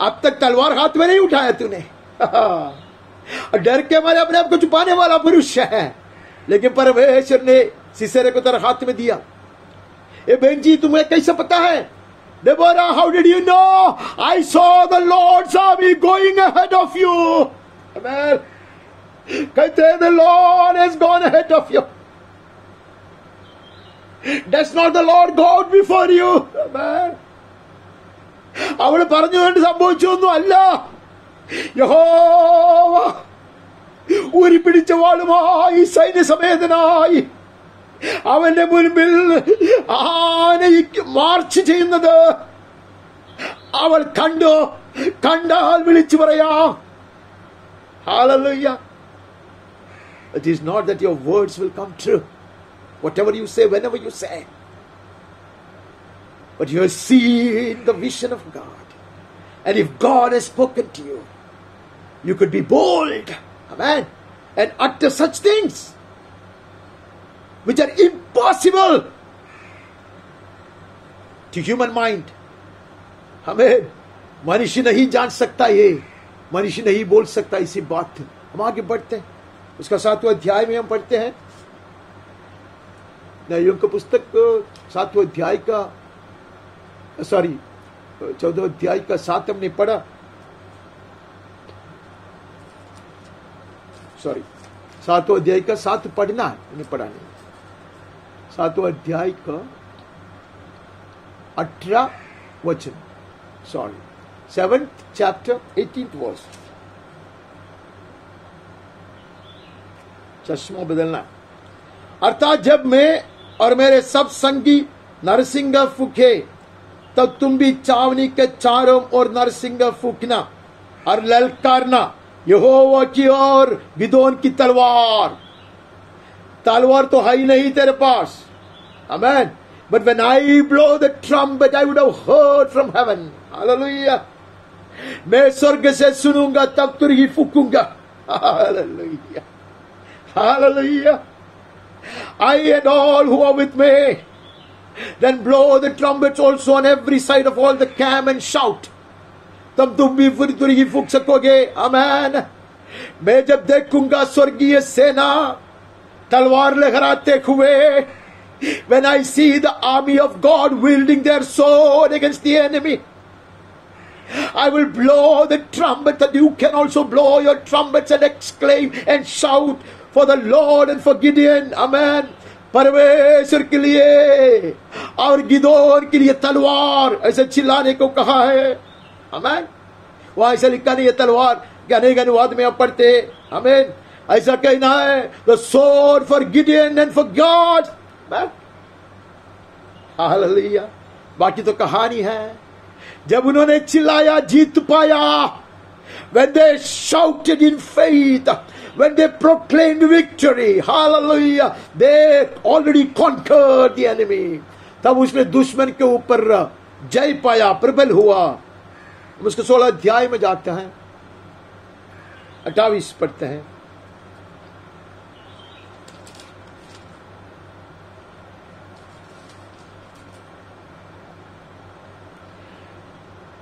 अब तक तलवार हाथ में नहीं उठाया तूने। डर के मारे अपने आप को छुपाने वाला पुरुष है लेकिन परमेश्वर ने सिसेरे को तेरे हाथ में दिया ए बहन जी तुम्हें कैसे पता है Deborah, how did you know? I saw the Lord's army going ahead of you. Amen. कहते हैं the Lord has gone ahead of you. Does not the Lord go out before you? Amen. അവൾ പറഞ്ഞുകൊണ്ട് സംഭവിച്ചൊന്നും അല്ല യഹോവ ഊരി പിടിച്ച വാളുമായി സൈന്യസമേതനായി അവന്റെ മുൻപിൽ ആനയ്ക്ക് മാർച്ച് ചെയ്യുന്നത് അവൾ കണ്ടു കണ്ടാൽ വിളിച്ചു പറയാ Hallelujah. It is not that your words will come true. Whatever you say, whenever you say. But you have seen the vision of God. And if God has spoken to you, you could be bold. Amen. And utter such things, which are impossible to human mind. हमें मनुष्य नहीं जान सकता ये, मनुष्य नहीं बोल सकता इसी बात हम आगे बढ़ते हैं उसका सातवां अध्याय में हम पढ़ते हैं न्यायों का पुस्तक, सातवें अध्याय का सॉरी चौदह अध्याय का सात हमने पढ़ा सॉरी सातों अध्याय का सात पढ़ना है उन्हें पढ़ा नहीं सातों अध्याय का अठारह वचन। Sorry seventh chapter eighteen verse चश्मा बदलना अर्थात जब मैं और मेरे सब संगी नरसिंह फूके, तब तुम भी चावनी के चारों और नरसिंह फूकना और ललकारना। यहोवा की ओर विदोन की तलवार। तलवार तो है ही नहीं तेरे पास। Amen but when I blow the trumpet I would have heard from heaven hallelujah मैं स्वर्ग से सुनूँगा, तब तुरही फूकूँगा। Hallelujah hallelujah I and all who are with me. Then blow the trumpets also on every side of all the camp and shout. तब तुम भी फिर तुरही फूक सकोगे अमेन मैं जब देखूँगा स्वर्गीय सेना तलवार लहराते हुए when I see the army of God wielding their sword against the enemy I will blow the trumpet that you can also blow your trumpets and exclaim and shout for the Lord and for Gideon. Amen. परमेश्वर के लिए और गिदोर के लिए तलवार ऐसे चिल्लाने को कहा है हमें वहाँ ऐसा लिखा नहीं है, तलवार कि अनेक अनुवाद में आप पढ़ते हमें ऐसा कहना है the sword for Gideon and for God hallelujah बाकी तो कहानी है। जब उन्होंने चिल्लाया, जीत पाया। When they shouted in faith, when they proclaimed victory, hallelujah, they already conquered the enemy. तब उसने दुश्मन के ऊपर जय पाया, प्रबल हुआ। हम उसके सोलह अध्याय में जाते हैं। अट्ठावीस पढ़ते हैं।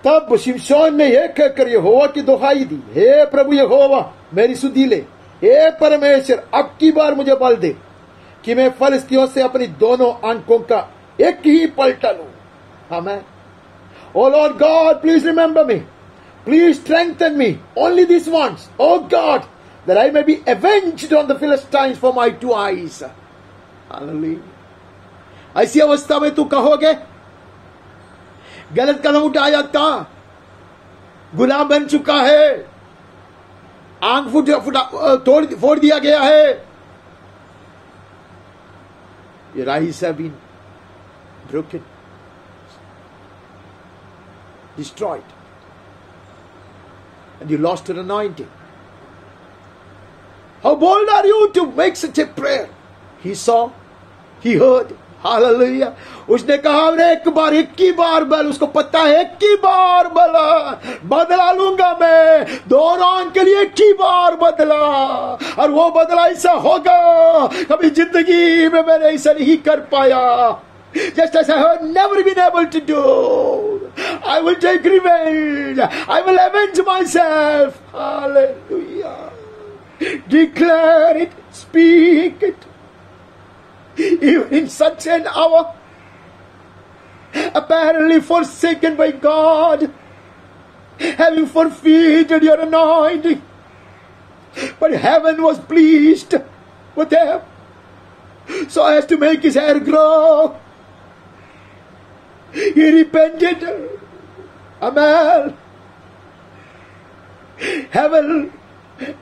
तब शिमशोन ने यह कहकर यहोवा की दुहाई दी, हे प्रभु यहोवा, मेरी सुधी ले। हे परमेश्वर, अब की बार मुझे बल दे कि मैं फलस्तियों से अपनी दोनों आँखों का एक ही पलटा लू। हमें O Lord God please remember me please strengthen me only this once O God that I may be avenged on the Philistines for my two eyes. Hallelujah. ऐसी अवस्था में तू कहोगे? गलत कदम उठाया था। गुलाम बन चुका है। आँख फुट तोड़ फोड़ दिया गया है। ये rice have been broken destroyed. And you lost your anointing. How bold are you to make such a prayer? He saw, he heard hallelujah उसने कहा हमने एक बार, एक ही बार बल, उसको पता है, एक ही बार बला। बदला लूँगा मैं, दोनों के लिए एक ही बार बदला। और वो बदला ऐसा होगा, कभी ज़िंदगी में मैंने ऐसा नहीं कर पाया। Just as I have never been able to do. I will take revenge. I will avenge myself. Hallelujah. Declare it, speak it. Even in such an hour, apparently forsaken by God, having forfeited your anointing. But heaven was pleased with him so as to make his hair grow. He repented. Amen. Heaven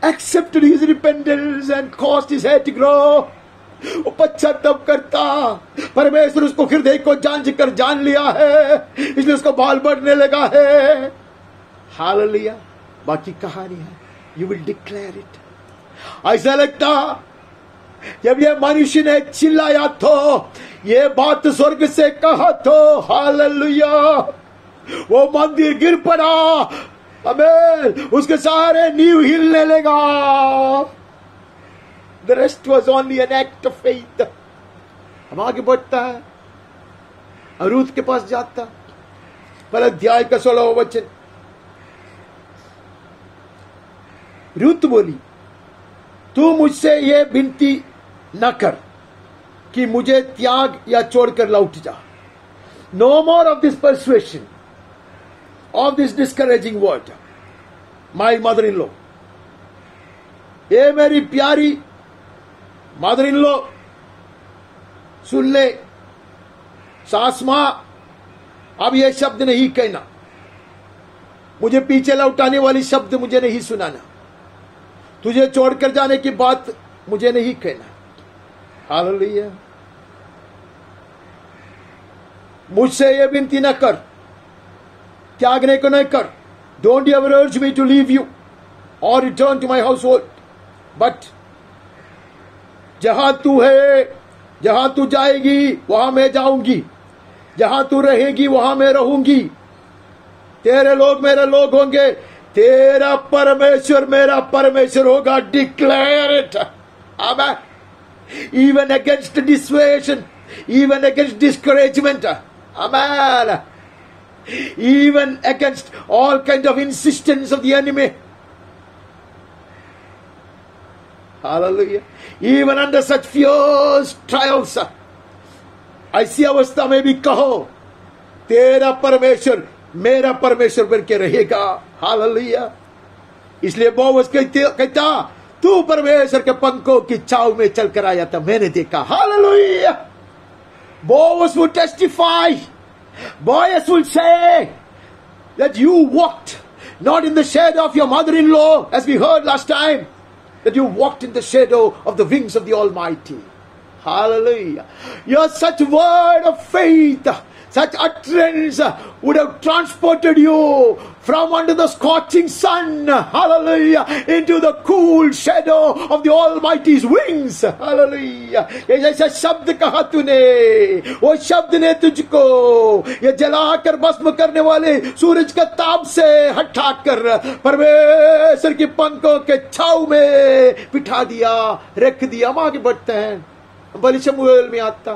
accepted his repentance and caused his hair to grow. वो पश्चाताप करता परमेश्वर उसको हृदय को जाँच कर जान लिया है इसलिए उसको बाल बढ़ने लगा है हाल लिया बाकी कहानी है यू विल डिक्लेयर इट ऐसा लगता जब ये मनुष्य ने चिल्लाया तो ये बात स्वर्ग से कहा तो हालेलुया। वो मंदिर गिर पड़ा। अमेर उसके सारे नींव हिलने लगा। The rest was only an act of faith हम आगे बढ़ता है। अरूद के पास जाता। पर अध्याय का सोलह वचन। रुत बोली, तू मुझसे ये विनती न कर कि मुझे त्याग या छोड़कर लौट जा। No more of this persuasion of this discouraging word my mother in law ये मेरी प्यारी मदर इन लो सुन ले। सास माँ, अब यह शब्द नहीं कहना। मुझे पीछे लौटाने वाली शब्द मुझे नहीं सुनाना। तुझे छोड़कर जाने की बात मुझे नहीं कहना। हालेलुया मुझसे ये विनती न कर। त्यागने को न कर। Don't ever urge me to leave you or return to my household but जहाँ तू है, जहाँ तू जाएगी, वहाँ मैं जाऊँगी। जहाँ तू रहेगी, वहाँ मैं रहूँगी। तेरे लोग मेरे लोग होंगे। तेरा परमेश्वर मेरा परमेश्वर होगा। डिक्लेयर इट अब even against dissuasion, even against discouragement. Amen. Even against all kind of insistence of the enemy. Hallelujah. Even under such fierce trials. ऐसी अवस्था में भी कहो तेरा परमेश्वर मेरा परमेश्वर बन के रहेगा हालेलुया इसलिए बोवस कहता तू परमेश्वर के पंखों की चाव में चल कर आया था मैंने देखा hallelujah Boaz would testify. Boaz will say that you walked not in the shadow of your mother in law, as we heard last time, that you walked in the shadow of the wings of the Almighty. Hallelujah. Your such word of faith, such utterance would have transported you from under the scorching sun, hallelujah, into the cool shadow of the Almighty's wings, hallelujah. ये जैसा शब्द कहा तूने वो शब्द ने तुझको ये जलाकर भस्म करने वाले सूरज का ताप से हटाकर परमेश्वर की पंखों के छाव में बिठा दिया रख दिया हम आगे बढ़ते हैं पहले शमुएल में आता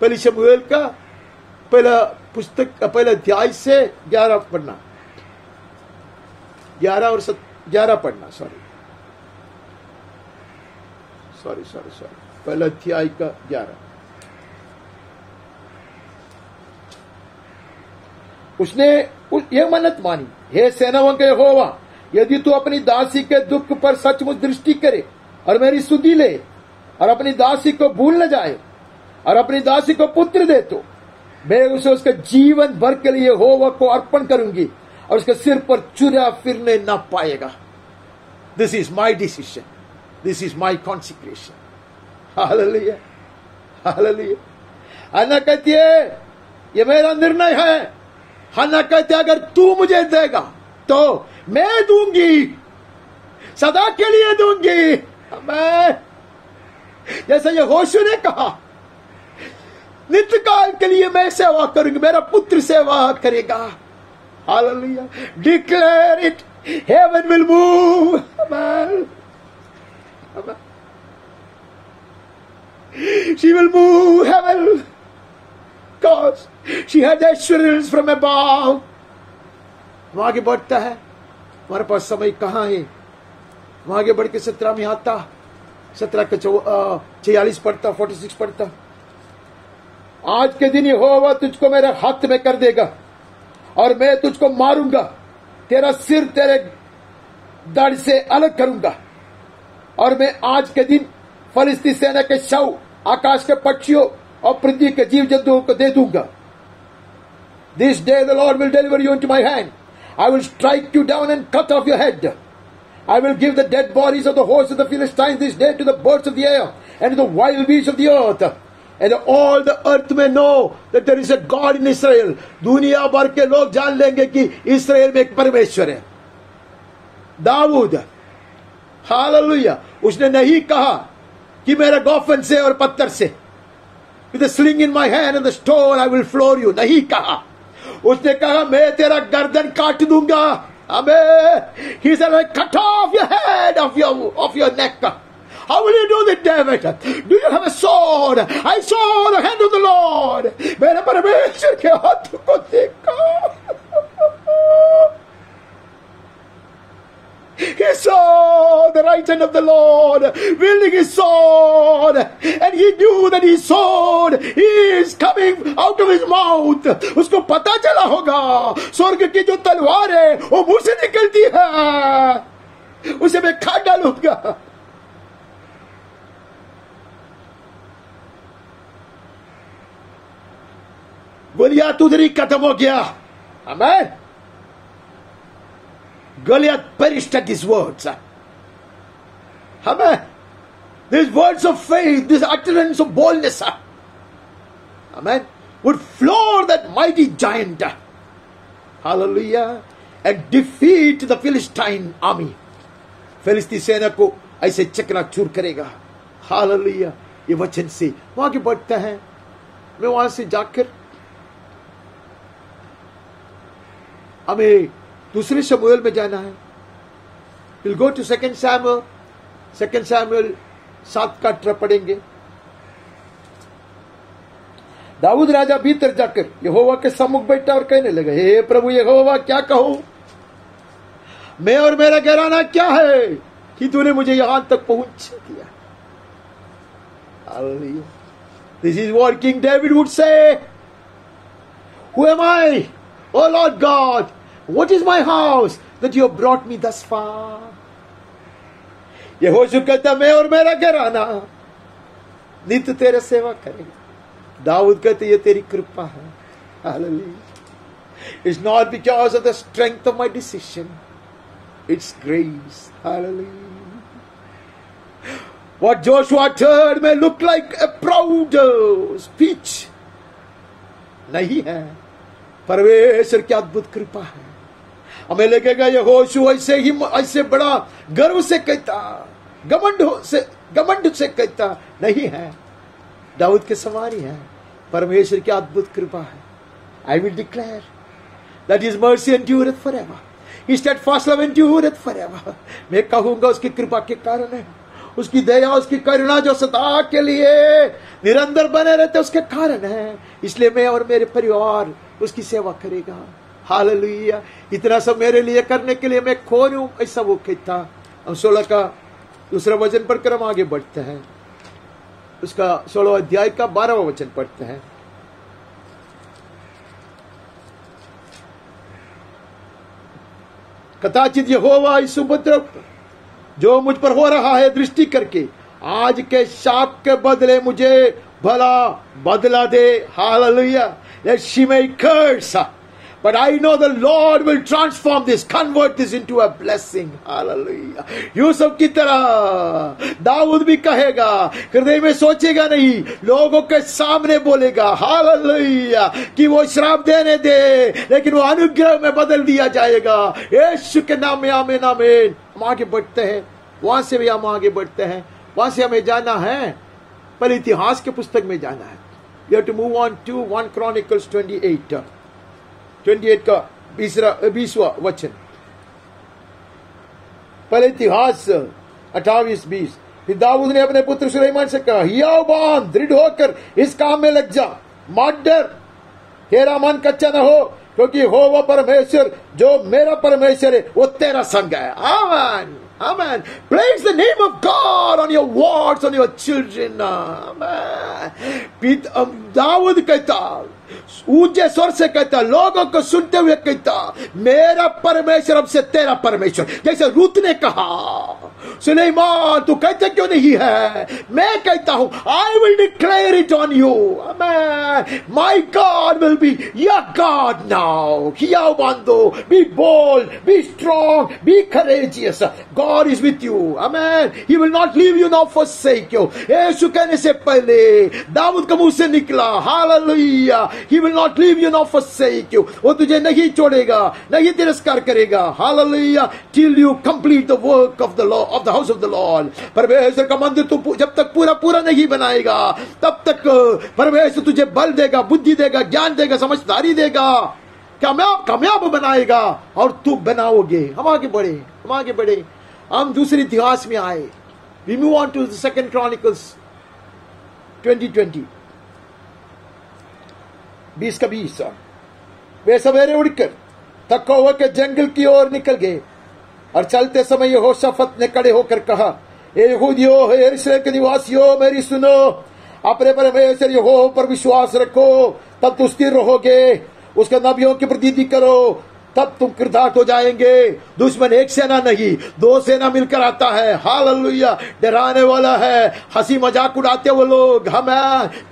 पहले शमुएल का पहला पुस्तक पहले अध्याय से ग्यारह पढ़ना। ग्यारह और सत, ग्यारह पढ़ना सॉरी सॉरी सॉरी सॉरी पहला अध्याय का ग्यारह। उसने यह मन्नत मानी, हे सेनाओं के होवा यदि तू अपनी दासी के दुख पर सचमुच दृष्टि करे और मेरी सुधी ले और अपनी दासी को भूल न जाए और अपनी दासी को पुत्र दे तो मैं उसे उसके जीवन भर के लिए होवा को अर्पण करूँगी और उसके सिर पर चुरा फिरने ना पाएगा। This is my decision this is my consecration hallelujah Anna कहती है, ये मेरा निर्णय है। हन्ना कहते अगर तू मुझे देगा तो मैं दूँगी। सदा के लिए दूँगी। मैं जैसे ये होशु ने कहा नित्य काल के लिए मैं सेवा करूँगी, मेरा पुत्र सेवा करेगा। Hallelujah declare it heaven will move she will move heaven cause she has assurance from above वहाँ आगे बढ़ता है। हमारे पास समय कहाँ है? वहाँ आगे बढ़ के सत्रह में आता। सत्रह का छियालीस पढ़ता फोर्टी सिक्स पढ़ता। आज के दिन ये हो तुझको मेरे हाथ में कर देगा और मैं तुझको मारूँगा। तेरा सिर तेरे दड़ से अलग करूँगा। और मैं आज के दिन फलिस्ती सेना के शव आकाश के पक्षियों और पृथ्वी के जीव जंतुओं को दे दूँगा। This day the Lord will deliver you into my hand I will strike you down and cut off your head will give the dead bodies of the horses of the Philistines this day to the birds of the air and to the wild beasts of the earth. And all the earth may know that there is a God in Israel. दुनिया भर के लोग जान लेंगे कि इसराइल में एक परमेश्वर है। दाऊद। हालेलुया। उसने नहीं कहा कि मेरा गोफन से और पत्थर से। With sling in my hand and the stone I will floor you नहीं कहा। उसने कहा, मैं तेरा गर्दन काट दूँगा। अबे he said cut off your head off your off your neck How will you do that, David? Do you have a sword? I saw the hand of the Lord. He saw the right hand of the Lord wielding his sword, and he knew that his sword is coming out of his mouth. उसको पता चला होगा स्वर्ग की जो तलवार है वो मुँह से निकलती है उसे मैं खा डालूँगा Goliath udri खत्म हो गया Amen. Goliath perished at his words. Amen. These words of faith, this utterance of boldness. Amen. Would floor that mighty giant. Hallelujah. And defeat the Philistine army. फिलिस्ती सेना को ऐसे चकना चूर करेगा हालेलुया ये वचन से वहाँ आगे बढ़ता है मैं वहाँ से जाकर हमें दूसरे समूहल में जाना है। Will go to second Samuel second Samuel सात का ट्र पढ़ेंगे दाऊद राजा भीतर जाकर यहोवा के सम्मुख बैठा और कहने लगे, हे प्रभु यहोवा, क्या कहूँ? मैं और मेरा घराना क्या है कि तूने मुझे यहाँ तक पहुँच दिया? This is what King David would say who am I Oh Lord God, what is my house that you have brought me thus far? ये हो कहता मैं और मेरा घराना नित्य तेरे सेवा करेगा दाऊद कहते ये तेरी कृपा है Hallelujah. It's not because of the strength of my decision. It's grace. Hallelujah. What Joshua heard may look like a proud uh, speech. नहीं है परमेश्वर की अद्भुत कृपा है। हमें लगेगा ये होश ऐसे ही ऐसे बड़ा गर्व से कहता, घमंड से घमंड से कहता, नहीं है। दाऊद के सवारी है। परमेश्वर की अद्भुत कृपा है। I will declare that is mercy endureth forever steadfast love endureth forever मैं कहूँगा उसकी कृपा के कारण है। उसकी दया, उसकी करुणा जो सदा के लिए निरंतर बने रहते, उसके कारण है। इसलिए मैं और मेरे परिवार उसकी सेवा करेगा। हाल इतना सब मेरे लिए करने के लिए मैं खोन हूँ? ऐसा वो कहता। हम सोलह का दूसरा वचन पढ़कर हम आगे बढ़ते हैं। उसका सोलह अध्याय का बारहवा वचन पढ़ते हैं। कदाचित यहोवा इस उपद्रव जो मुझ पर हो रहा है दृष्टि करके, आज के शाप के बदले मुझे भला बदला दे। Hallelujah. Let she may curse But I know the Lord will transform this, convert this into a blessing. Hallelujah. यूसुफ की तरह दाऊद भी कहेगा हृदय में सोचेगा नहीं लोगों के सामने बोलेगा हालेलुया कि वो श्राप देने दे लेकिन वो अनुग्रह में बदल दिया जाएगा यीशु के नाम में आमेन आमेन हम आगे बढ़ते हैं वहाँ से भी हम आगे बढ़ते हैं वहाँ से हमें जाना है पर इतिहास के पुस्तक में जाना है you have to move on to one Chronicles 28 28 का बीसरा बीसवा वचन पहले इतिहास, अठावीस, बीस। फिर दाऊद ने अपने पुत्र सुलेमान से कहा हियाव बाँध दृढ़ होकर इस काम में लग जा। मत डर। तेरा मन कच्चा न हो, क्योंकि हो वो परमेश्वर, जो मेरा परमेश्वर है, वो तेरा संग है। आमान। Amen. Praise the name of God on your wards, on your children. Amen. Dawood कहता ऊँचे स्वर से कहता लोगों को सुनते हुए कहता मेरा परमेश्वर अब से तेरा परमेश्वर जैसे रूत ने कहा सुलेमान तू कहते क्यों नहीं है? मैं कहता हूँ I will declare it on you my God will be your God now किया बांधो be bold be strong be courageous God is with you amen he will not leave you not forsake you यीशु कहने से पहले, दाऊद का मुँह से निकला। Hallelujah he will not leave you not forsake you वो तुझे नहीं छोड़ेगा, नहीं तिरस्कार करेगा। हाल hallelujah till you complete the work of the law of the house of the Lord परमेश्वर का मंदिर तू जब तक पूरा पूरा नहीं बनाएगा, तब तक परमेश्वर तुझे बल देगा, बुद्धि देगा, ज्ञान देगा, समझदारी देगा, कामयाब कामयाब बनाएगा, और तू बनाओगे। हम आगे बढ़े, हम आगे बढ़े। हम दूसरे इतिहास में आए। We move on to second Chronicles 2020 बीस का बीस वे सवेरे उड़कर थका के जंगल की ओर निकल गए। और चलते समय यहोशाफत ने खड़े होकर कहा यहूदियों के निवासियों, मेरी सुनो। अपने परमेश्वर यहो पर विश्वास रखो, तब तुम स्थिर रहोगे। उसके नबियों की प्रतीति करो तब तुम कृतार्थ हो जाएँगे। दुश्मन एक सेना नहीं, दो सेना मिलकर आता है। हाल लुया डराने वाला है। हँसी मज़ाक उड़ाते वो लोग। हम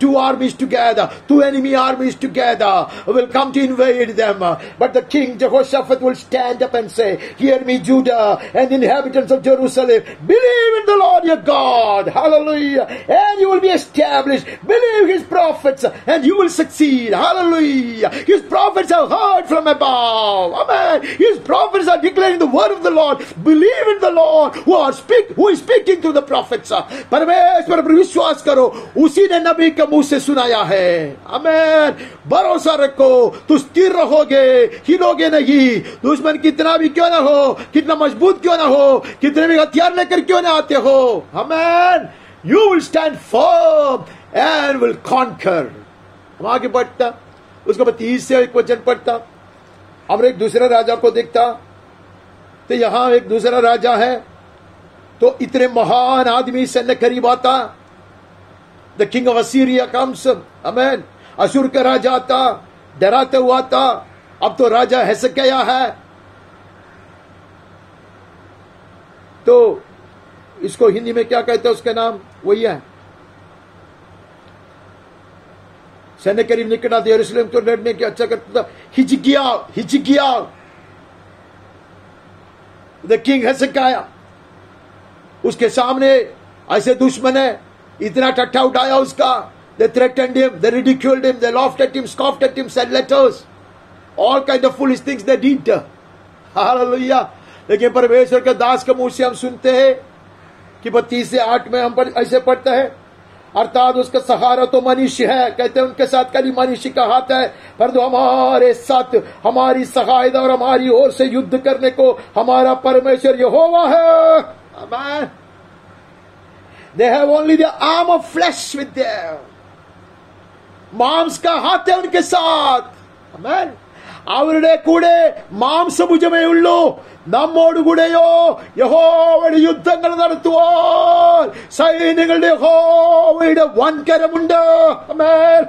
two armies together two enemy armies together will come to invade them but the king Jehoshaphat will stand up and say hear me Judah and inhabitants of Jerusalem believe in the Lord your God hallelujah and you will be establish believe his prophets and you will succeed hallelujah his prophets are heard from about Amen. His prophets are declaring the word of the Lord. Believe in the Lord who are speak, who is speaking through the prophets. परमेश्वर पर विश्वास करो उसी ने नबी के मुँह से सुनाया है अमेन भरोसा रखो तू स्थिर रहोगे हिलोगे नहीं दुश्मन कितना भी क्यों ना हो कितना मज़बूत क्यों ना हो कितने भी हथियार लेकर क्यों ना आते हो amen you will stand firm and will conquer हम आगे बढ़ता उसके बाद तीस से एक वचन पढ़ता अब एक दूसरे राजा को देखता तो यहाँ एक दूसरा राजा है तो इतने महान आदमी सैन्य करीब आता। The king of Assyria comes amen असुर का राजा आता, डराते हुआ आता, अब तो राजा है क्या है। तो इसको हिंदी में क्या कहते हैं उसके नाम? वही है। सैन्य करीब निकट आते यरूशलेम को लड़ने की अच्छा करता था हिजकिया हिजकिया द किंग हेzekiah उसके सामने ऐसे दुश्मन है इतना टट्टा उठाया उसका they threatened him they ridiculed him they laughed at him scoffed at him said letters all kind of foolish things they did hallelujah लेकिन परमेश्वर के दास के मुँह से हम सुनते हैं कि बत्तीस से आठ में हम पर ऐसे पढ़ते हैं अर्थात उसका सहारा तो मनुष्य है कहते हैं, उनके साथ कभी मनुष्य का हाथ है, परंतु हमारे साथ हमारी सहायता और हमारी ओर से युद्ध करने को हमारा परमेश्वर यहोवा है. They have only the arm of flesh with them. का हाथ है उनके साथ Amen. അവരുടെ കൂടെ മാംസഭുജമേ ഉള്ളൂ. നമ്മോടുകൂടെയോ യഹോവയുടെ യുദ്ധങ്ങൾ നടത്തുവാൻ സൈന്യങ്ങളുടെ യഹോവയുടെ വൻകരമുണ്ട്. അമേൻ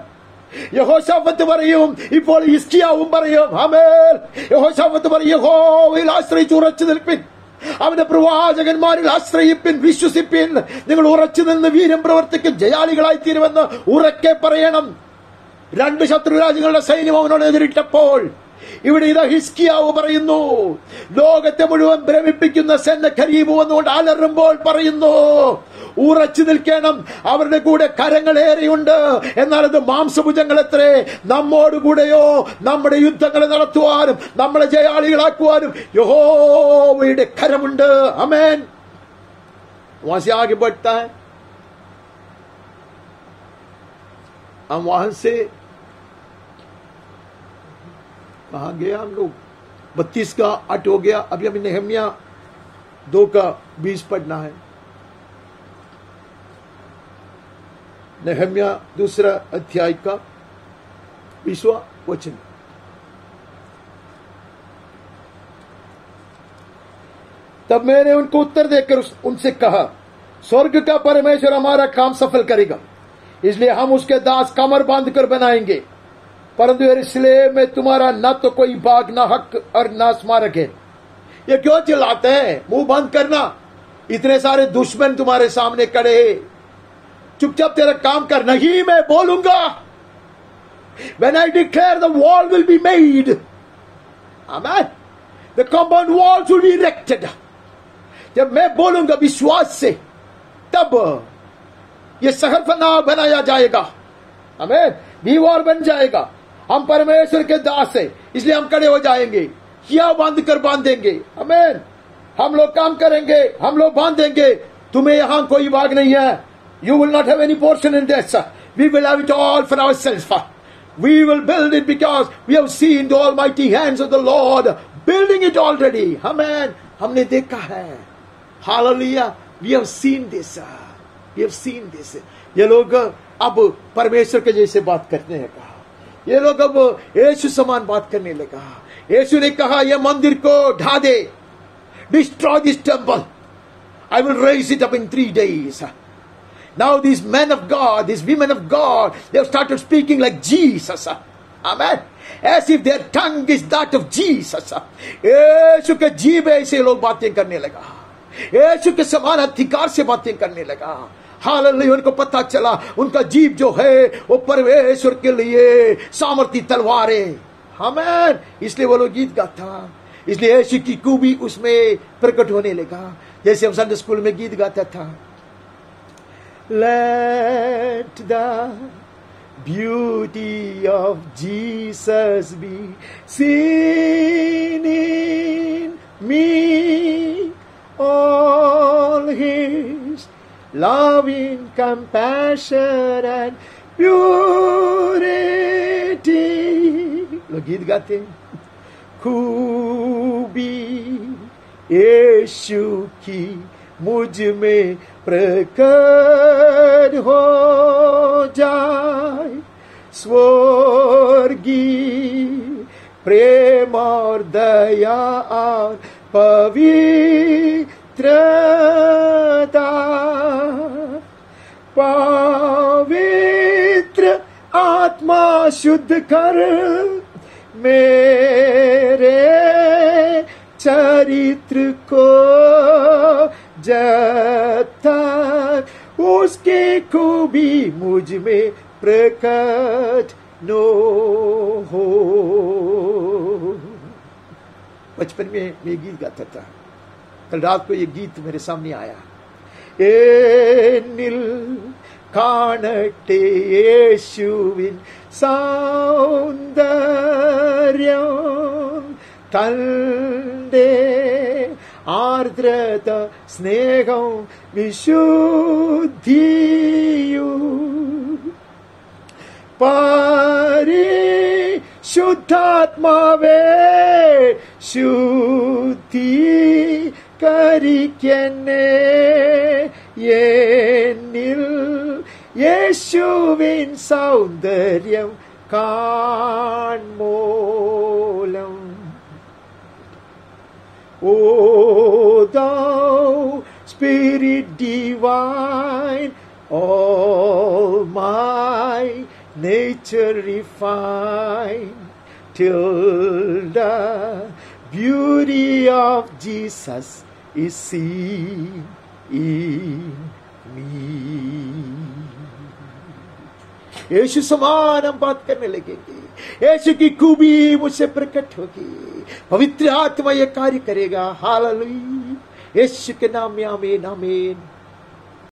യഹോശാഫത്ത് പറയും ഇപ്പോൾ ഇസ്റ്റിയാവും പറയും അമേൽ യഹോശാഫത്ത് പറയും യഹോവയിൽ ആശ്രയിച്ച് ഉറച്ചു നിൽപ്പിൻ. അവന്റെ പ്രവാചകന്മാരിൽ ആശ്രയിപ്പിൻ വിശ്വസിപ്പിൻ. നിങ്ങൾ ഉറച്ചു നിന്ന് വീര്യം പ്രവർത്തിക്കും ജയാളികളായി തീരുമെന്ന് ഉറക്കെ പറയണം. രണ്ട് ശത്രു രാജ്യങ്ങളുടെ സൈന്യം അവനോട് എതിരിട്ടപ്പോൾ ഇവിടെ ഇതാ ഹിസ്കിയാവ് പറയുന്നു ലോകത്തെ മുഴുവൻ ഭ്രമിപ്പിക്കുന്ന സെന്ന ഖരീബു വന്നുകൊണ്ട് അലറുമ്പോൾ പറയുന്നു ഉറച്ചു നിൽക്കണം അവരുടെ കൂടെ കരങ്ങൾ ഏറെയുണ്ട് എന്നാൽ അത് മാംസഭുജങ്ങളെത്രേ നമ്മോട് നമ്മോടുകൂടെയോ നമ്മുടെ യുദ്ധങ്ങളെ നടത്തുവാനും നമ്മളെ ജയാളികളാക്കുവാനും യഹോവയുടെ കരമുണ്ട്. അമേൻ വസിയാകപ്പെട്ടാൻ ആ വഹൻസേ कहा गया हम लोग। बत्तीस का आठ हो गया। अभी हमें नेहमिया दो का बीस पढ़ना है। नेहमिया दूसरा अध्याय का बीसवा वचन। तब मैंने उनको उत्तर देकर उनसे कहा, स्वर्ग का परमेश्वर हमारा काम सफल करेगा। इसलिए हम उसके दास कमर बाँध कर बनाएँगे। परंतु इसलिए में तुम्हारा ना तो कोई भाग ना हक और न स्मारक है। ये क्यों चिल्लाते हैं? मुँह बंद करना। इतने सारे दुश्मन तुम्हारे सामने खड़े चुपचाप तेरा काम कर, नहीं मैं बोलूँगा। When I declare the wall will be made, amen. The compound walls will be जब मैं बोलूँगा विश्वास से, तब ये शहर बना बनाया जाएगा। हमें दीवार बन जाएगा। हम परमेश्वर के दास है, इसलिए हम खड़े हो जाएँगे। किया बाँध कर बांधेंगे। हमें हम लोग काम करेंगे, हम लोग बांधेंगे। तुम्हें यहाँ कोई भाग नहीं है। You will not have any portion in this we will have it all for our self we will build it because we have seen the almighty hands of the Lord building it already हमें हमने देखा है। Hallelujah we have seen this we have seen this ये लोग अब परमेश्वर के जैसे बात करने लगा ये लोग अब यीशु समान बात करने लगा यीशु ने कहा यह मंदिर को ढा दे destroy this temple I will raise it up in three days Now these men of God, these women of God, they have started speaking like Jesus. Amen. As if their tongue is that of Jesus. यीशु के जीव ऐसे लोग बातें करने लगा यीशु के समान अधिकार से बातें करने लगा हालेलुया, उनको पता चला, उनका जीव जो है, वो परमेश्वर के लिए सामर्थ्य तलवार हमें इसलिए वो लोग गीत गाता। इसलिए यीशु की खूबी उसमें प्रकट होने लगा। जैसे हम संडे स्कूल में गीत गाता था। Let the beauty of Jesus be seen in me. All loving compassion and purity. लोग गीत गाते हैं खूबी यीशु की मुझमें प्रकट हो जाए स्वर्गीय प्रेम और दया और पवित्रता आत्मा शुद्ध कर मेरे चरित्र को जब तक उसकी खूबी मुझ में प्रकट नो हो बचपन में मैं गीत गाता था कल रात को ये गीत मेरे सामने आया എന്നിൽ കാണട്ടെ യേശുവിൻ സൗന്ദര്യം തന്റെ ആർദ്രത സ്നേഹം വിശുദ്ധിയു പരിശുദ്ധാത്മാവേ ശുദ്ധി കരിക്കന്നെ എന്നിൽ இயேசுவின் சௌந்தர்யம் காண்மோலம் O thou Spirit divine, all my nature refine, till the beauty of Jesus is seen in me. यीशु समान हम बात करने लगेंगे। यीशु की खूबी मुझसे प्रकट होगी। पवित्र आत्मा ये कार्य करेगा। हालेलुया। यीशु के नाम में आमेन, आमीन।